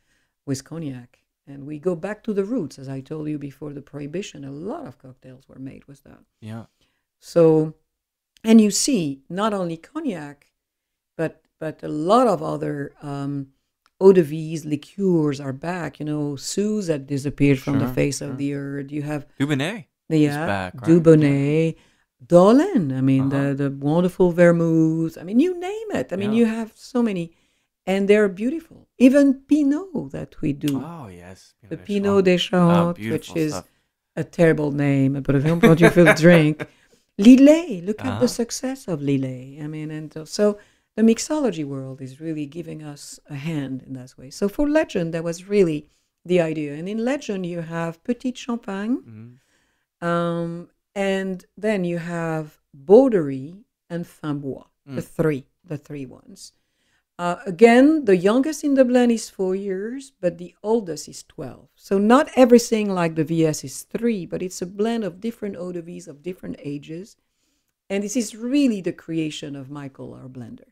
with cognac. And we go back to the roots, as I told you before the prohibition. A lot of cocktails were made with that. Yeah. So, and you see not only cognac, but but a lot of other um, eau de vie liqueurs are back. You know, Suze had disappeared from the face sure. of the earth. You have Dubonnet. yeah, back, right? Dubonnet, Dolin. I mean, Uh-huh. the the wonderful vermouth. I mean, you name it. I mean, you have so many, and they're beautiful. Even Pineau that we do, Oh, yes. the Pineau Pineau Des Champs, beautiful which is stuff. a terrible name, but if you want you feel drink. Lillet, look at the success of Lillet. I mean, and uh, so the mixology world is really giving us a hand in that way. So for Legend, that was really the idea. And in Legend, you have Petite Champagne, Mhm. um, and then you have Borderie and Fin Bois, the Mm. three, the three ones. Uh, again, the youngest in the blend is four years, but the oldest is 12. So not everything like the VS is three, but it's a blend of different vies of different ages. And this is really the creation of Michael, our blender.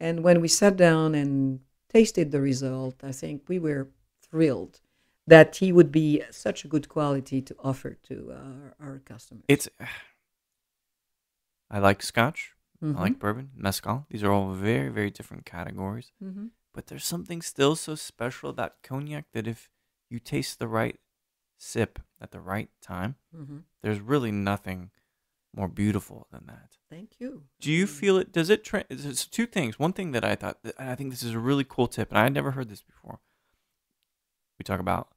And when we sat down and tasted the result, I think we were thrilled that he would be such a good quality to offer to uh, our customers. It's. I like scotch. Mhm. I like bourbon, mezcal. These are all very, very different categories. Mhm. But there's something still so special about cognac that if you taste the right sip at the right time, Mhm. there's really nothing more beautiful than that. Thank you. Do you Mm. feel it? Does it? Tra- it's two things. One thing that I thought, and I think this is a really cool tip, and I had never heard this before. We talk about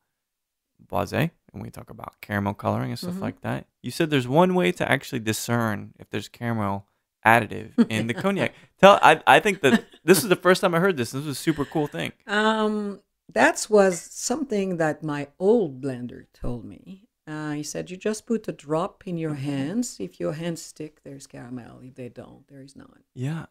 boisé, and we talk about caramel coloring and stuff Mhm. like that. You said there's one way to actually discern if there's caramel additive in the cognac. Tell, I, I think that this is the first time I heard this. This was a super cool thing. Um, that was something that my old blender told me. Uh, he said, You just put a drop in your hands. If your hands stick, there's caramel. If they don't, there is none. Yeah,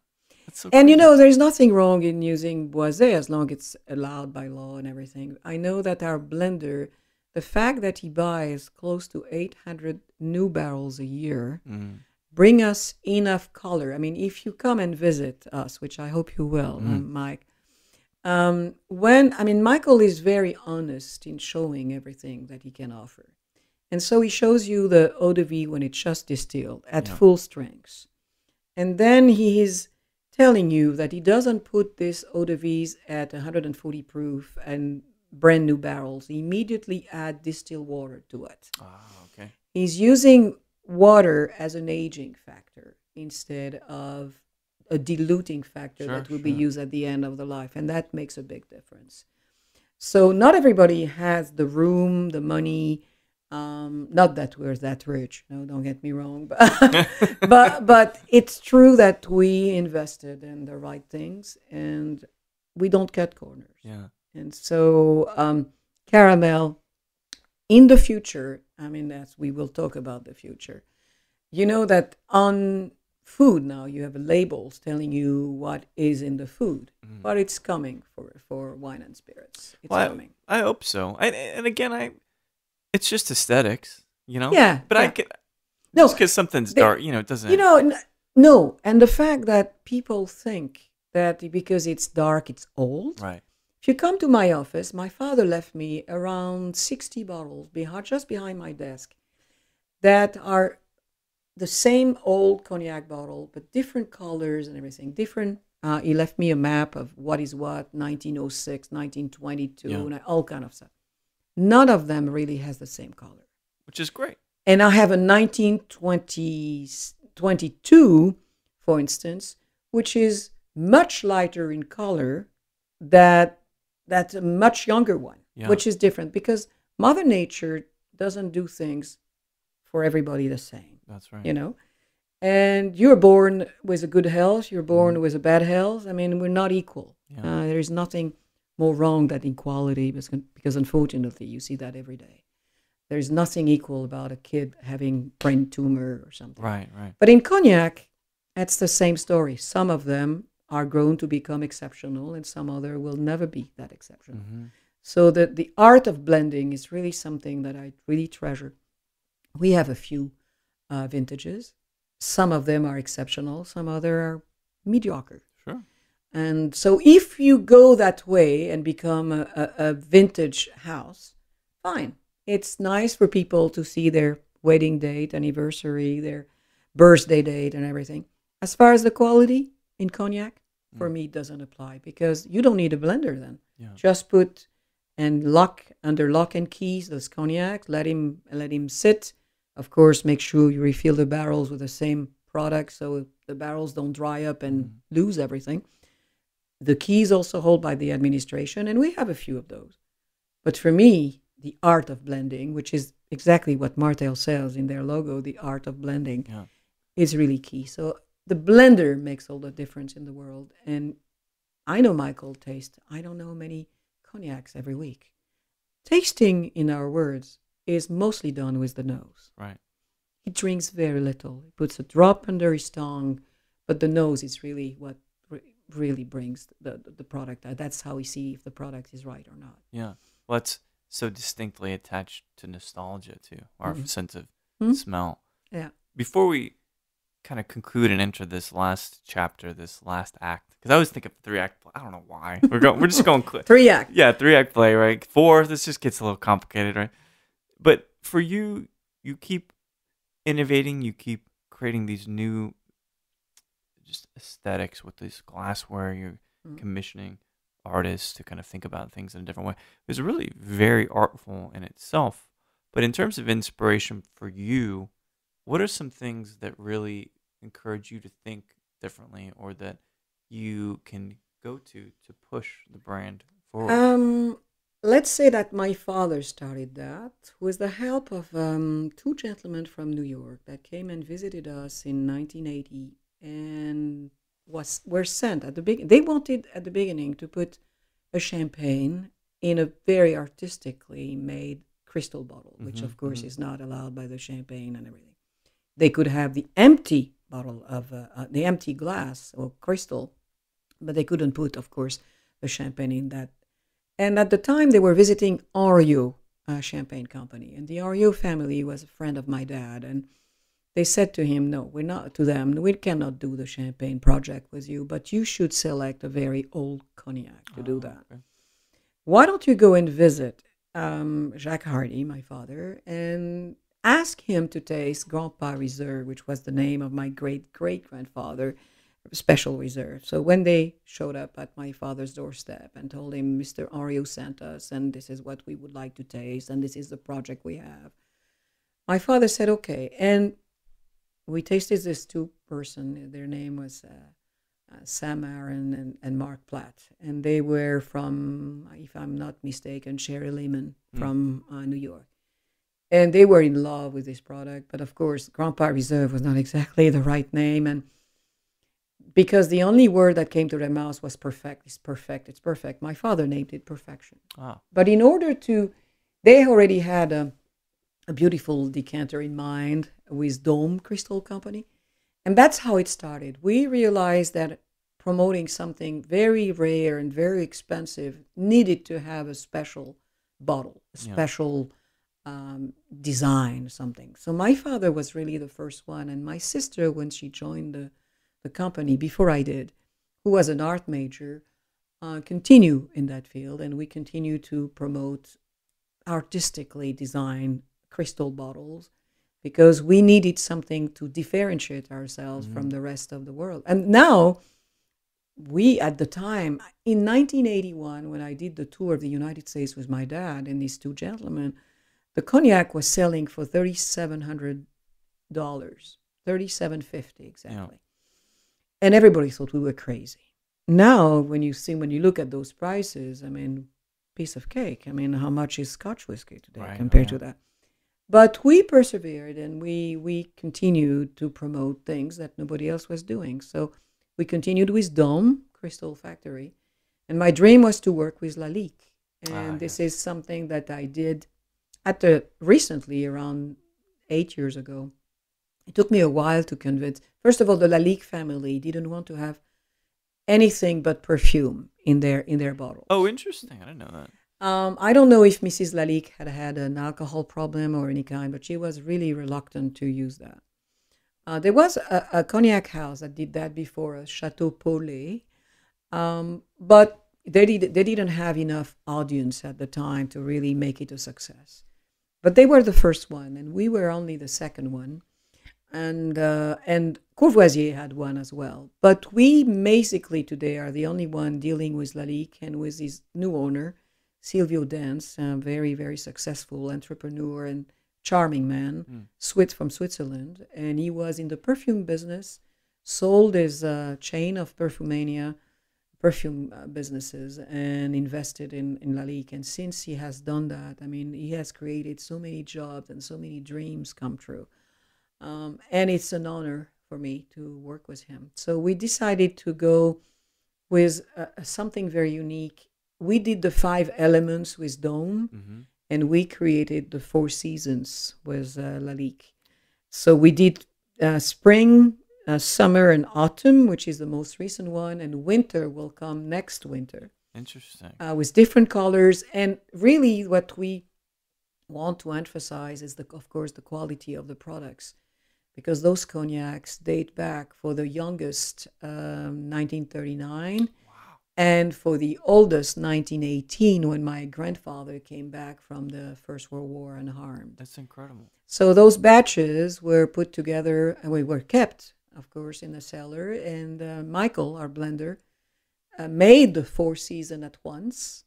so. And you know, there's nothing wrong in using boisé as long as it's allowed by law and everything. I know that our blender, the fact that he buys close to 800 new barrels a year, Mm, bring us enough color. I mean, if you come and visit us, which I hope you will, Mm. um, Mike. Um, when I mean, Michael is very honest in showing everything that he can offer, and so he shows you the eau de vie when it's just distilled at Yeah. full strength, and then he is telling you that he doesn't put this eau de vie at 140 proof and brand new barrels. He immediately add distilled water to it Ah, okay. he's using water as an aging factor instead of a diluting factor Sure, that would be used at the end of the life and that makes a big difference. So not everybody has the room the money um, not that we're that rich no don't get me wrong but but but it's true that we invested in the right things and we don't cut corners. Yeah. and so um, caramel in the future, I mean, as we will talk about the future, you know that on food now you have labels telling you what is in the food, Mhm. but it's coming for for wine and spirits. It's Well, coming. I, I hope so. And, and again, I it's just aesthetics, you know. Yeah, But I can No, because something's they- dark, you know, it doesn't. you know, n- no, and the fact that people think that because it's dark, it's old. right? If you come to my office, my father left me around 60 bottles behind, just behind my desk that are the same old cognac bottle, but different colors and everything. Different. Uh, he left me a map of what is what, 1906, 1922, Yeah. and all kind of stuff. None of them really has the same color. Which is great. And I have a 1922, for instance, which is much lighter in color that that's a much younger one, Yeah. which is different because Mother Nature doesn't do things for everybody the same, That's right. you know. And you're born with a good health, you're born Mhm. with a bad health. I mean, we're not equal. Yeah. Uh, there is nothing more wrong than equality because, because unfortunately you see that every day. There's nothing equal about a kid having brain tumor or something. Right. Right. But in cognac, that's the same story. Some of them are grown to become exceptional, and some other will never be that exceptional. hmm So the the art of blending is really something that I really treasure. We have a few uh, vintages. Some of them are exceptional. Some other are mediocre. Sure. And so, if you go that way and become a, a, a vintage house, fine. It's nice for people to see their wedding date, anniversary, their birthday date, and everything. As far as the quality in cognac, for Mm. me, it doesn't apply because you don't need a blender then. Yeah. Just put and lock under lock and keys those cognac. Let him let him sit. Of course, make sure you refill the barrels with the same product so the barrels don't dry up and Mhm. lose everything. The keys also hold by the administration, and we have a few of those. But for me, the art of blending, which is exactly what Martell says in their logo, the art of blending, Yeah. is really key. So the blender makes all the difference in the world. And I know Michael taste. I don't know many cognacs every week. Tasting, in our words, is mostly done with the nose. Right. He drinks very little. He puts a drop under his tongue, but the nose is really what re- really brings the, the, the product out. That's how we see if the product is right or not. Yeah. Well, it's so distinctly attached to nostalgia too, our Mhm. sense of Mhm. smell. Yeah. Before we kind of conclude and enter this last chapter, this last act, because I always think of three act. Play. I don't know why we're going. We're just going quick. Three act. Yeah, three act play, right? Four. This just gets a little complicated, right? But for you, you keep innovating. You keep creating these new, just aesthetics with this glassware. You're Mm. commissioning artists to kind of think about things in a different way. It was really very artful in itself. But in terms of inspiration for you, what are some things that really encourage you to think differently or that you can go to to push the brand forward? Um, let's say that my father started that with the help of um, two gentlemen from New York that came and visited us in 1980 and was were sent at the big. They wanted at the beginning to put a champagne in a very artistically made crystal bottle, which Mhm, of course mhm. is not allowed by the champagne and everything. They could have the empty bottle of uh, uh, the empty glass or crystal, but they couldn't put, of course, the champagne in that and at the time, they were visiting Henriot uh, Champagne Company, and the Henriot family was a friend of my dad. And they said to him, "No, we're not to them. We cannot do the champagne project with you, but you should select a very old cognac to do Oh, that. okay. Why don't you go and visit um, Jacques Hardy, my father, and ask him to taste Grandpa Reserve, which was the name of my great great grandfather." special reserve. So when they showed up at my father's doorstep and told him Mr. Henriot sent us and this is what we would like to taste and this is the project we have, my father said okay. And we tasted this two person. Their name was uh, uh, Sam Aaron and, and Mark Platt, and they were from, if I'm not mistaken, Sherry-Lehmann Mm. from uh, New York. And they were in love with this product, but of course, Grand Pas Reserve was not exactly the right name, and because the only word that came to their mouth was perfect. It's perfect. It's perfect. My father named it perfection. Ah, But in order to, they already had a, a beautiful decanter in mind with Daum Crystal Company. And that's how it started. We realized that promoting something very rare and very expensive needed to have a special bottle, a Yeah. special um, design, something. So my father was really the first one, and my sister, when she joined the, the company before I did, who was an art major, uh, continue in that field, and we continue to promote artistically designed crystal bottles because we needed something to differentiate ourselves from the rest of the world. And now, we at the time in 1981, when I did the tour of the United States with my dad and these two gentlemen, the cognac was selling for thirty-seven hundred dollars, thirty-seven fifty exactly, and everybody thought we were crazy. Now, when you see when you look at those prices, I mean, piece of cake. I mean, how much is Scotch whiskey today Right, compared yeah. to that? But we persevered and we we continued to promote things that nobody else was doing. So we continued with Daum Crystal Factory, and my dream was to work with Lalique. And Ah, this is something that I did at the recently around eight years ago. It took me a while to convince. First of all, the Lalique family didn't want to have anything but perfume in their in their bottles. Oh, interesting. I didn't know that. Um, I don't know if Mrs. Lalique had had an alcohol problem or any kind, but she was really reluctant to use that. Uh, there was a, a cognac house that did that before us, Chateau Paulet, um, but they, did, they didn't have enough audience at the time to really make it a success. But they were the first one, and we were only the second one. And uh, and Courvoisier had one as well. But we basically today are the only one dealing with Lalique and with his new owner, Silvio Denz, a very, very successful entrepreneur and charming man, Mm. Swiss from Switzerland. And he was in the perfume business, sold his uh, chain of Perfumania perfume uh, businesses and invested in, in Lalique. And since he has done that, I mean, he has created so many jobs and so many dreams come true. Um, and it's an honor for me to work with him. So we decided to go with uh, something very unique. We did the five elements with Daum, hmm and we created the four seasons with uh, Lalique. So we did uh, spring, uh, summer, and autumn, which is the most recent one, and winter will come next winter Interesting. uh, with different colors. And really, what we want to emphasize is, the, of course, the quality of the products, because those cognacs date back for the youngest um, 1939, and for the oldest 1918, when my grandfather came back from the First World War unharmed. That's incredible. So those batches were put together, and we were kept, of course, in the cellar. And uh, Michael, our blender, uh, made the four season at once,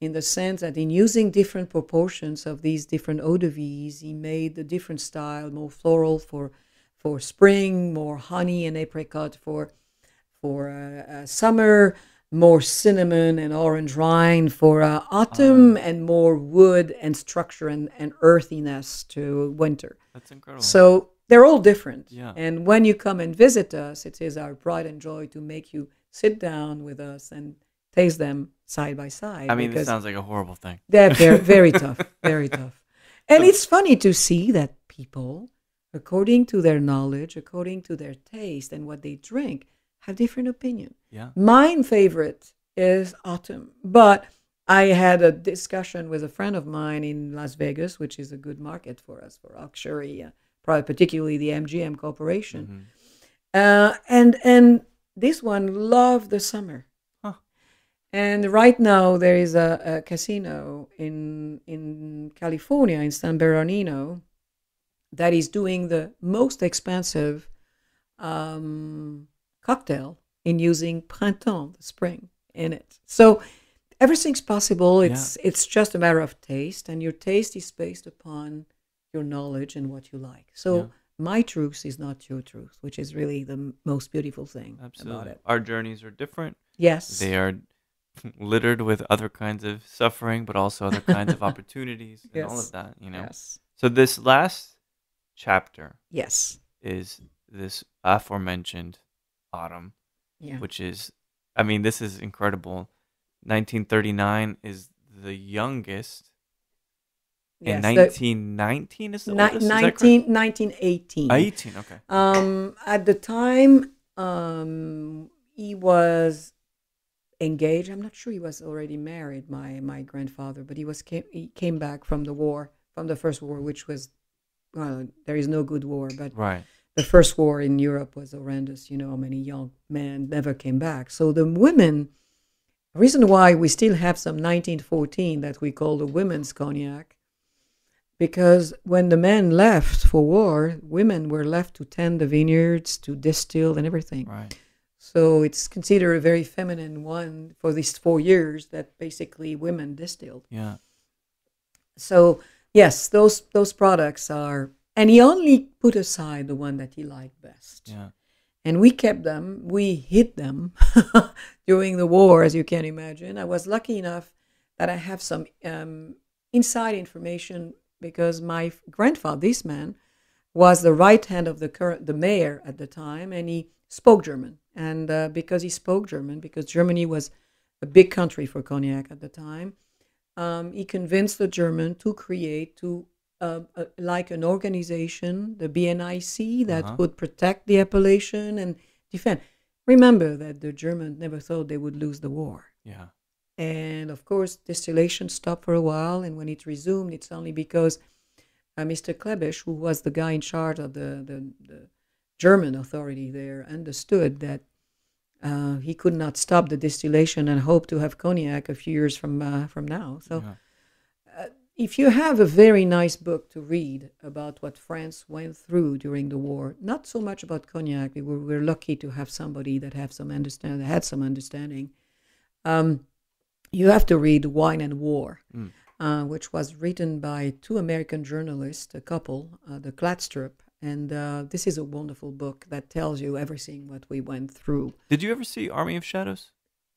in the sense that in using different proportions of these different eau de vies, he made the different style more floral for for spring, more honey and apricot for for uh, uh, summer, more cinnamon and orange rind for uh, autumn, and more wood and structure and, and earthiness to winter. That's incredible. So they're all different. Yeah. And when you come and visit us, it is our pride and joy to make you sit down with us and taste them side by side. I mean, this sounds like a horrible thing. they're very, very tough, very tough. And it's funny to see that people, according to their knowledge, according to their taste and what they drink, have different opinion. Yeah. Mine favorite is autumn, but I had a discussion with a friend of mine in Las Vegas, which is a good market for us for luxury, uh, probably particularly the MGM Corporation. Mhm. Uh, and and this one loved the summer. Huh. And right now there is a, a casino in in California in San Bernardino that is doing the most expensive um, cocktail in using printemps, the spring, in it. So everything's possible. It's it's just a matter of taste, and your taste is based upon your knowledge and what you like. So Yeah. my truth is not your truth, which is really the m- most beautiful thing Absolutely. about it. Our journeys are different. Yes. They are littered with other kinds of suffering, but also other kinds of opportunities and all of that, you know. Yes. So this last chapter Yes. is this aforementioned autumn, Yeah. which is I mean, this is incredible. 1939 is the youngest Yes, the- 1919 is the Ni- oldest? Is that correct? 19, 1918. 18, okay. Um, at the time, um, he was engaged. I'm not sure he was already married. My my grandfather, but he was came, he came back from the war, from the first war, which was well, there is no good war, but Right. the first war in Europe was horrendous. You know how many young men never came back. So the women, the reason why we still have some 1914 that we call the women's cognac, because when the men left for war, women were left to tend the vineyards, to distill and everything. Right. So it's considered a very feminine one for these four years that basically women distilled. Yeah. So yes, those those products are, and he only put aside the one that he liked best Yeah. and we kept them we hid them during the war as you can imagine i was lucky enough that i have some um, inside information because my grandfather this man was the right hand of the current the mayor at the time and he spoke german and uh, because he spoke german because germany was a big country for cognac at the time um, he convinced the german to create to uh, uh, like an organization, the BNIC, that Uh-huh. would protect the appellation and defend. Remember that the Germans never thought they would lose the war. Yeah. And of course, distillation stopped for a while, and when it resumed, it's only because uh, Mr. Klaebisch, who was the guy in charge of the, the, the German authority there, understood that uh, he could not stop the distillation and hope to have cognac a few years from uh, from now. So yeah. if you have a very nice book to read about what France went through during the war, not so much about cognac, we were, we're lucky to have somebody that have some understand had some understanding. Um, you have to read Wine and War, Mm. uh, which was written by two American journalists, a couple, uh, the Kladstrup, and uh, this is a wonderful book that tells you everything what we went through. Did you ever see Army of Shadows?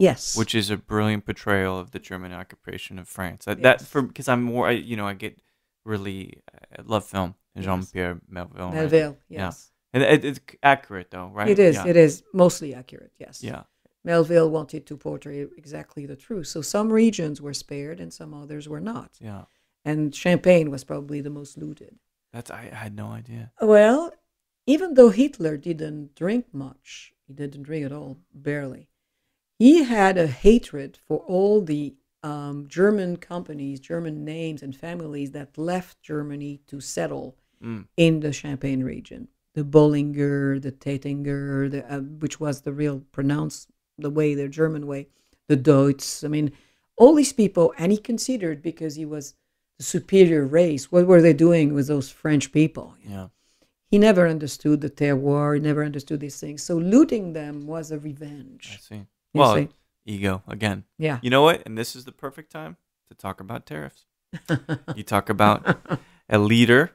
Yes, Which is a brilliant portrayal of the German occupation of France. That, that for because I'm more, I, you know, I get really, I love film. Jean Pierre Melville. right? Melville. Yeah. Yes, And it, it's accurate though, right? it is. Yeah. It is mostly accurate. Yes. Yeah. Melville wanted to portray exactly the truth. So some regions were spared and some others were not. Yeah. And Champagne was probably the most looted. That's I, I had no idea. Well, even though Hitler didn't drink much, he didn't drink at all, barely, he had a hatred for all the um, German companies, German names, and families that left Germany to settle Mm. in the Champagne region. The Bollinger, the Taittinger, the, uh, which was the real pronounced the way, the German way, the Deutsch. I mean, all these people, and he considered because he was the superior race, what were they doing with those French people? Yeah. He never understood the terroir, he never understood these things. So looting them was a revenge. I see. You Well, see? ego again. Yeah. You know what? And this is the perfect time to talk about tariffs. you talk about a leader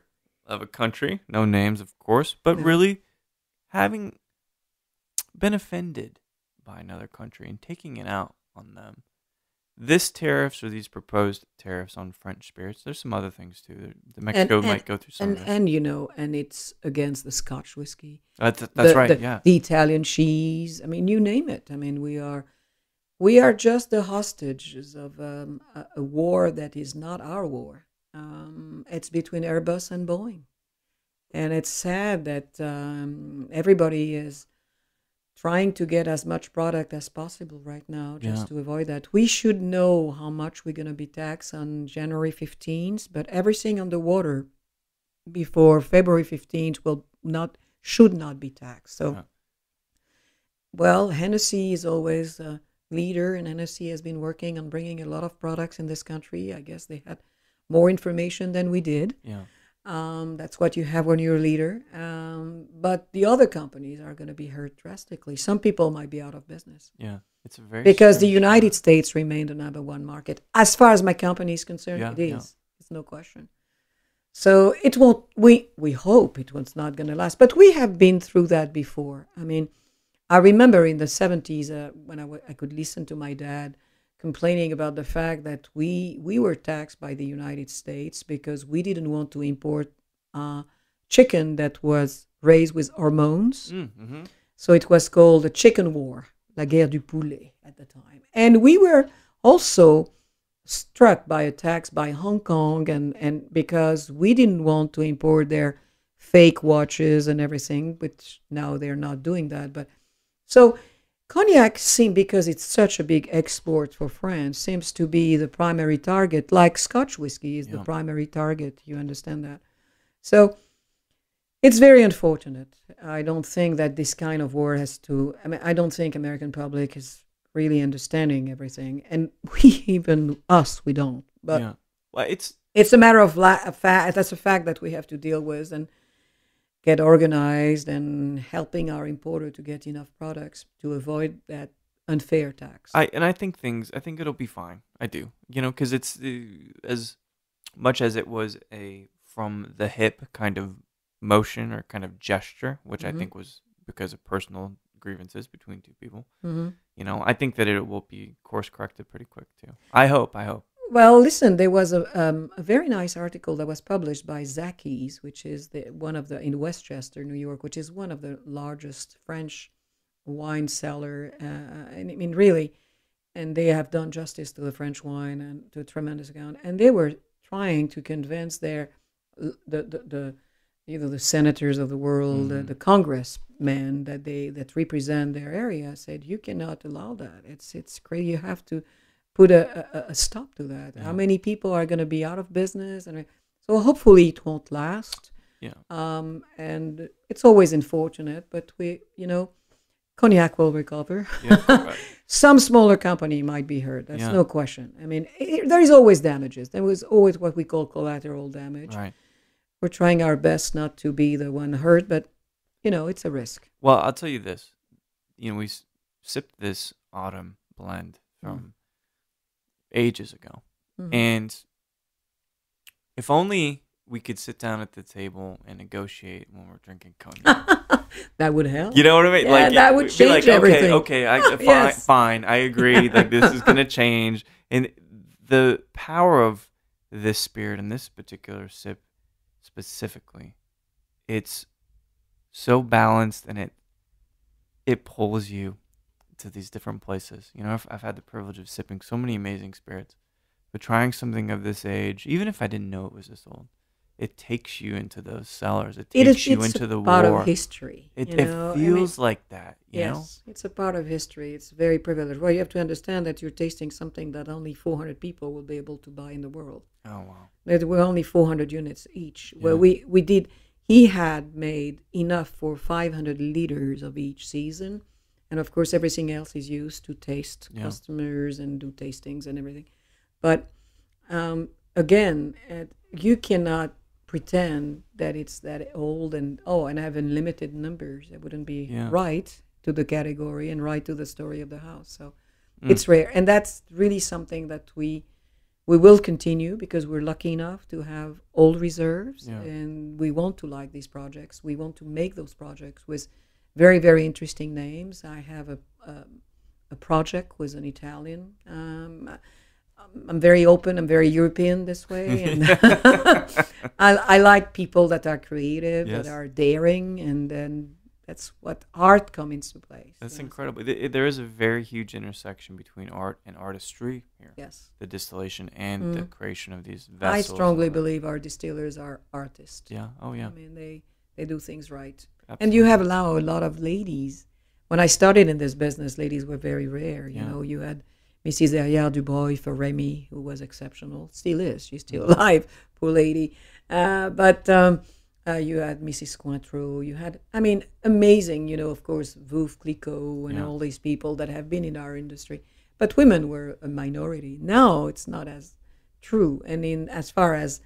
of a country, no names, of course, but No. really having been offended by another country and taking it out on them. This tariffs or these proposed tariffs on French spirits, there's some other things too. The- Mexico and- might go through some and, and you know, and it's against the Scotch whiskey. That's, that's the- right, the, yeah. The Italian cheese. I mean, you name it. I mean, we are we are just the hostages of um, a, a war that is not our war. Um, it's between Airbus and Boeing, and it's sad that um, everybody is trying to get as much product as possible right now just Yeah. to avoid that. We should know how much we're going to be taxed on January 15th, but everything on the water before February 15th will not should not be taxed. So Yeah. well, Hennessy is always a leader, and Hennessy has been working on bringing a lot of products in this country. I guess they had more information than we did. Yeah. Um, that's what you have when you're a leader. Um, but the other companies are going to be hurt drastically. Some people might be out of business Yeah. It's a very because the United. States remain the number one market. As far as my company is concerned, Yeah, it is. yeah. It's no question. So it won't. We we hope it was not going to last, but we have been through that before. I mean, I remember in the seventies uh, when I, w- I could listen to my dad complaining about the fact that we we were taxed by the United States because we didn't want to import uh, chicken that was raised with hormones. Mm, mhm. So it was called the Chicken War, la guerre du poulet at the time. And we were also struck by attacks by Hong Kong, and and because we didn't want to import their fake watches and everything, which now they're not doing that. But so cognac seems because it's such a big export for France seems to be the primary target, like Scotch whiskey is Yeah. the primary target. You understand that? So it's very unfortunate. I don't think that this kind of war has to. I mean, I don't think American public is really understanding everything, and we even us we don't. But yeah. Well, it's it's a matter of la- fact. That's a fact that we have to deal with and get organized and helping our importer to get enough products to avoid that unfair tax. I and I think things. I think it'll be fine. I do. You know, because it's uh, as much as it was a from the hip kind of motion or kind of gesture, which Mhm. I think was because of personal grievances between two people. hmm You know, I think that it will be course corrected pretty quick too. I hope. I hope. Well, listen, there was a, um, a very nice article that was published by Zachys, which is the one of the in Westchester, New York, which is one of the largest French wine cellar. Uh, and I mean, really, and they have done justice to the French wine and to a tremendous account. And they were trying to convince their the the, the either the senators of the world, Mhm. the congressmen that they that represent their area, said you cannot allow that. It's it's crazy. You have to put a, a, a stop to that. Yeah. How many people are going to be out of business? And so hopefully it won't last. Yeah. Um, and it's always unfortunate, but we, you know, cognac will recover. Yeah. right. Some smaller company might be hurt. That's Yeah. no question. I mean, i there is always damages. There was always what we call collateral damage. Right. We're trying our best not to be the one hurt, but you know, it's a risk. Well, I'll tell you this. You know, we s- sipped this autumn blend from ages ago. Mhm. And if only we could sit down at the table and negotiate when we're drinking cognac. that would help. you know what I mean? Yeah, that would change like, everything. Okay, okay, I, fine, Yes. fine, I agree. Like this is gonna change, and the power of this spirit and this particular sip specifically, it's so balanced and it it pulls you to these different places. You know, I've, I've had the privilege of sipping so many amazing spirits, but trying something of this age, even if I didn't know it was this old, it takes you into those cellars. It It takes is you it's into a the part war. of history. it, you it know? I mean, feels like that, you know? yes, it's a part of history. It's very privileged. Well, you have to understand that you're tasting something that only 400 people will be able to buy in the world. Oh wow. There were only 400 units each. Well, Yeah. we we did. He had made enough for 500 liters of each season, and of course, everything else is used to taste Yeah. customers and do tastings and everything. But um, again, uh, you cannot pretend that it's that old and oh, and i have unlimited numbers. That wouldn't be Yeah. right to the category and right to the story of the house. So Mm. it's rare, and that's really something that we we will continue because we're lucky enough to have old reserves, Yeah. and we want to like these projects. We want to make those projects with very very interesting names. I have a a, a project with an Italian. Um, I'm- very open. I'm very European this way, and I, I like people that are creative, Yes. that are daring, and then that's what art comes into play. That's you know, incredible. There is a very huge intersection between art and artistry here. Yes. The distillation and the Mm. creation of these vessels. I strongly believe our distillers are artists. Yeah. Oh yeah. I mean, they they do things right. And you have now a lot of ladies. When I started in this business, ladies were very rare. You Yeah. know, you had Mrs. Hériard Dubreuil for Remy, who was exceptional. Still is. She's still alive, poor lady. Uh, but um, uh, you had Mrs. Cointreau. You had, I mean, amazing. You know, of course, Veuve Clicquot and Yeah. all these people that have been in our industry. But women were a minority. Now it's not as true. And in as far as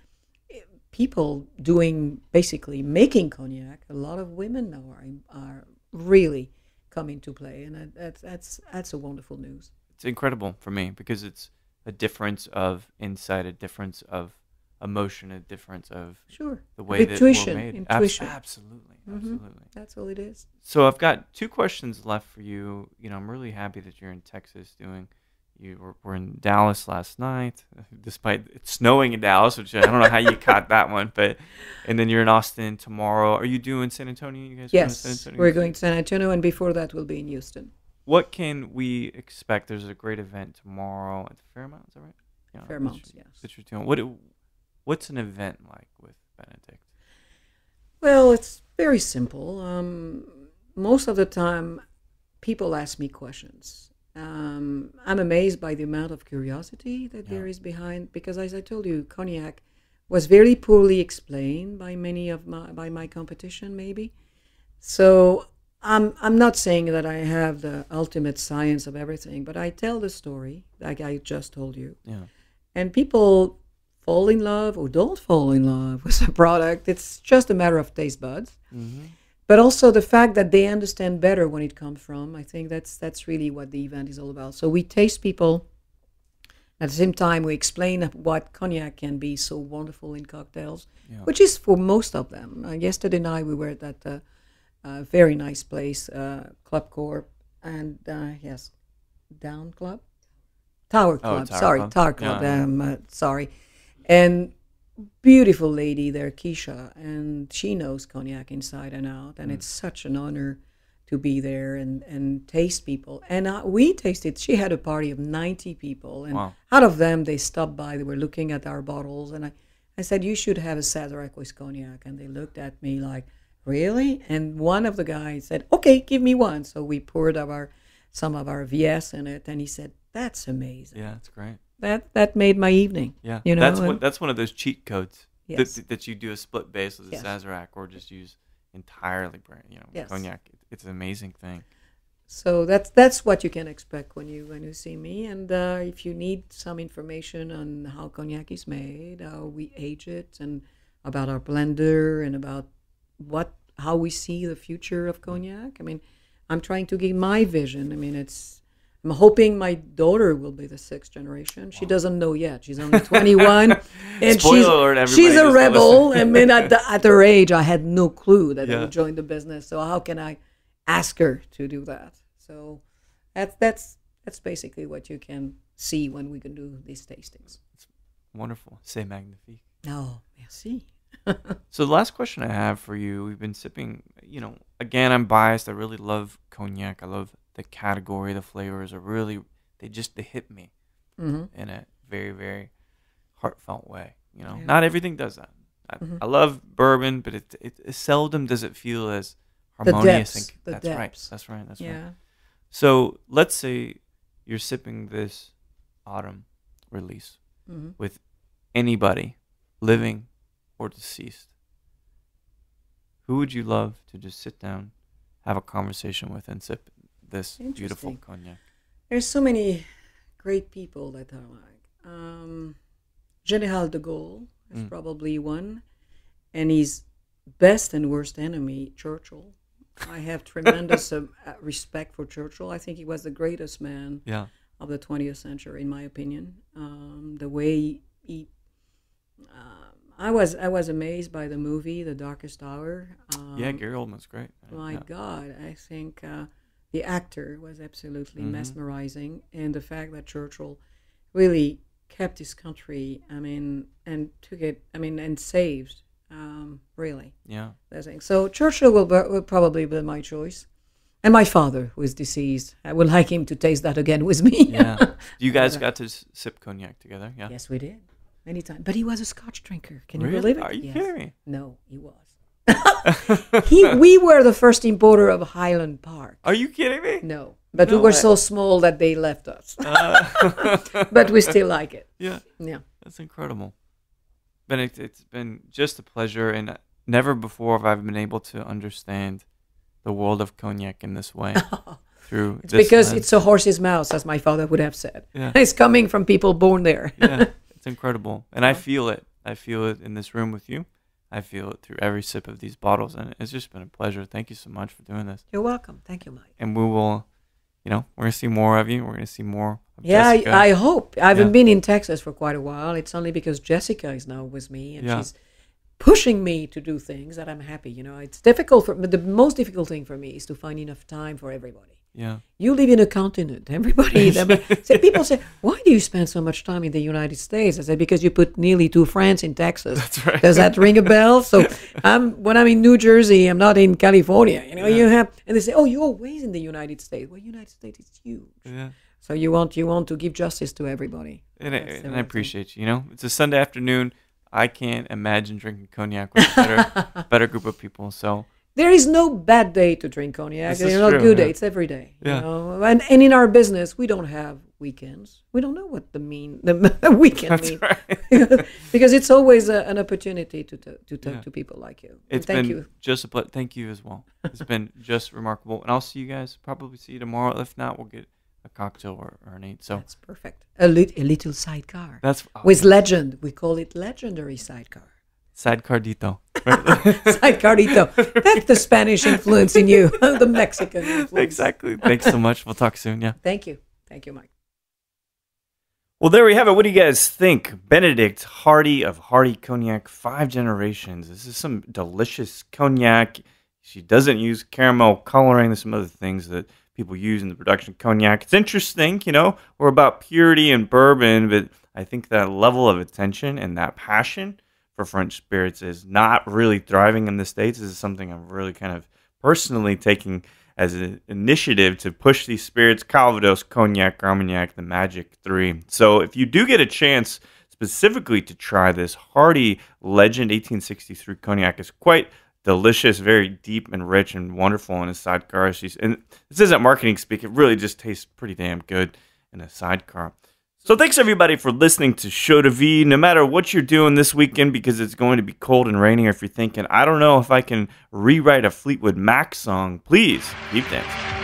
people doing basically making cognac, a lot of women now are are really coming to play, and that- that's that's that's a wonderful news. it's incredible for me because it's a difference of insight, a difference of emotion, a difference of Sure, the way intuition, that we're made. Intuition. absolutely, Mhm. absolutely. That's all it is. So I've got two questions left for you. You know, I'm really happy that you're in Texas doing. You were, were in Dallas last night, despite it snowing in Dallas, which I don't know how you caught that one. But and then you're in Austin tomorrow. Are you doing San Antonio? You guys? Yes, Antonio? we're going to San Antonio, and before that, we'll be in Houston. What can we expect? There's a great event tomorrow at the Fairmont. Is that right? that Fairmont, yes. that you're doing. What what's an event like with Benedicte? Well, it's very simple. Um, most of the time, people ask me questions. Um, I'm amazed by the amount of curiosity that there Yeah. is behind, because as I told you, cognac was very poorly explained by many of my by my competition, maybe. So I'm I'm not saying that I have the ultimate science of everything, but I tell the story like I just told you Yeah. and people fall in love or don't fall in love with a product. It's just a matter of taste buds. Mm-hmm. But also the fact that they understand better when it comes from. I think that's that's really what the event is all about. So we taste people. At the same time, we explain what cognac can be so wonderful in cocktails, Yeah. which is for most of them. Uh, yesterday night we were at that uh, uh, very nice place, uh, Club Corp, and uh, yes, Down Club, Tower Club. Oh, Tower sorry, Club. Tower Club. Yeah. Um, uh, sorry, and beautiful lady there, Keisha, and she knows cognac inside and out, Mm. and it's such an honor to be there and and taste people. And uh, we tasted. She had a party of ninety people, and Wow. out of them, they stopped by. They were looking at our bottles, and I, I said, "You should have a Sazerac with cognac." And they looked at me like, "Really?" And one of the guys said, "Okay, give me one." So we poured our some of our VS in it, and he said, "That's amazing. Yeah, it's great. That that made my evening." Yeah, You know, that's what that's one of those cheat codes Yes. that that you do a split base with a Yes. Sazerac or just use entirely brand, you know, Yes. cognac. It, it's an amazing thing. So that's that's what you can expect when you when you see me. And uh, if you need some information on how cognac is made, how we age it, and about our blender, and about what how we see the future of cognac, I mean, I'm trying to give my vision. I mean, it's I'm hoping my daughter will be the sixth generation. She doesn't know yet. She's only 21, and Spoiler she's alert, she's a rebel. I mean, at the, at her age, I had no clue that I Yeah. would join the business. So how can I ask her to do that? So that's that's that's basically what you can see when we can do these tastings. Wonderful. C'est magnifique. Oh, merci. So the last question I have for you, we've been sipping, you know, again, I'm biased. I really love cognac. I love the category, the flavors are really, they just, they hit me hmm in a very, very heartfelt way. You know, Yeah. not everything does that. I, Mhm. I love bourbon, but it, it, it seldom does it feel as The harmonious. depths, and, the that's right. That's right. That's right. Yeah. So let's say you're sipping this autumn release hmm with anybody, living or deceased. Who would you love to just sit down, have a conversation with, and sip this beautiful cognac? There's so many great people that I like. Um, General de Gaulle is Mm. probably one, and his best and worst enemy, Churchill. I have tremendous um, uh, respect for Churchill. I think he was the greatest man Yeah. of the 20th century, in my opinion. Um, the way he, um I was I was amazed by the movie The Darkest Hour. Um, yeah, Gary Oldman's great. my yeah. God, I think uh, the actor was absolutely Mhm. mesmerizing, and the fact that Churchill really kept his country, I mean, and took it, I mean, and saved, um, really. Yeah. thing. So Churchill will, will probably be my choice. And my father, who is deceased, I would like him to taste that again with me. Yeah. You guys got to sip cognac together? Yeah. yes, we did. Many times. But he was a Scotch drinker. Can you believe it? Are you yes. kidding me? No, he was. He, we were the first importer of Highland Park. Are you kidding me? No, but No we were so small that they left us. Uh, but we still like it. yeah, Yeah. that's incredible. Benedicte, it's been just a pleasure, and never before have I been able to understand the world of cognac in this way through It's this because lens. it's a horse's mouth, as my father would have said. Yeah. It's coming from people born there. yeah, it's incredible, and I feel it. I feel it in this room with you. I feel it through every sip of these bottles, and it's just been a pleasure. Thank you so much for doing this, You're welcome. Thank you, Mike. and we will, you know, we're gonna see more of you. We're gonna see more. Of Yeah, Jessica. I, I hope. I haven't Yeah. been in Texas for quite a while. It's only because Jessica is now with me and Yeah. she's pushing me to do things that I'm happy. You know, it's difficult for but the most difficult thing for me is to find enough time for everybody. Yeah, You live in a continent. Everybody, so people say, "Why do you spend so much time in the United States?" I said, "Because you put nearly two friends in Texas." That's right. Does that ring a bell? So, I'm when I'm in New Jersey, I'm not in California. You know, you have, and they say, "Oh, you're always in the United States." Well, United States is huge. yeah, So you want you want to give justice to everybody. And, I, and I appreciate you. You know, it's a Sunday afternoon. I can't imagine drinking cognac with a better, better group of people. So There is no bad day to drink cognac. There's no good yeah. day. It's every day. you Yeah. know? And, and in our business, we don't have weekends. We don't know what the mean the weekend means right. because it's always a, an opportunity to to, to talk Yeah. to people like you. It's Thank been you. just a ple- thank you as well. It's been just remarkable, and I'll see you guys. Probably see you tomorrow. If not, we'll get a cocktail or, or an eight. So That's perfect. A, lit- a little sidecar that's oh, with legend. We call it legendary sidecar. Sidecardito. Sidecarito. That's the Spanish influence in you, the Mexican influence. exactly. Thanks so much. We'll talk soon. Yeah. Thank you. Thank you, Mike. Well, there we have it. What do you guys think? Benedicte Hardy of Hardy Cognac, five generations. This is some delicious cognac. She doesn't use caramel coloring. There's some other things that people use in the production of cognac. It's interesting, you know, we're about purity and bourbon, but I think that level of attention and that passion for French spirits is not really thriving in the States. This is something I'm really kind of personally taking as an initiative to push these spirits Calvados, Cognac, Armagnac, the Magic 3. So if you do get a chance specifically to try this Hardy Legend 1863 Cognac is quite delicious, very deep and rich and wonderful in a sidecar. She's, and this isn't marketing speak, it really just tastes pretty damn good in a sidecar. So thanks everybody for listening to Show de Vie. No matter what you're doing this weekend, because it's going to be cold and rainy, or if you're thinking, I don't know if I can rewrite a Fleetwood Mac song, please keep dancing.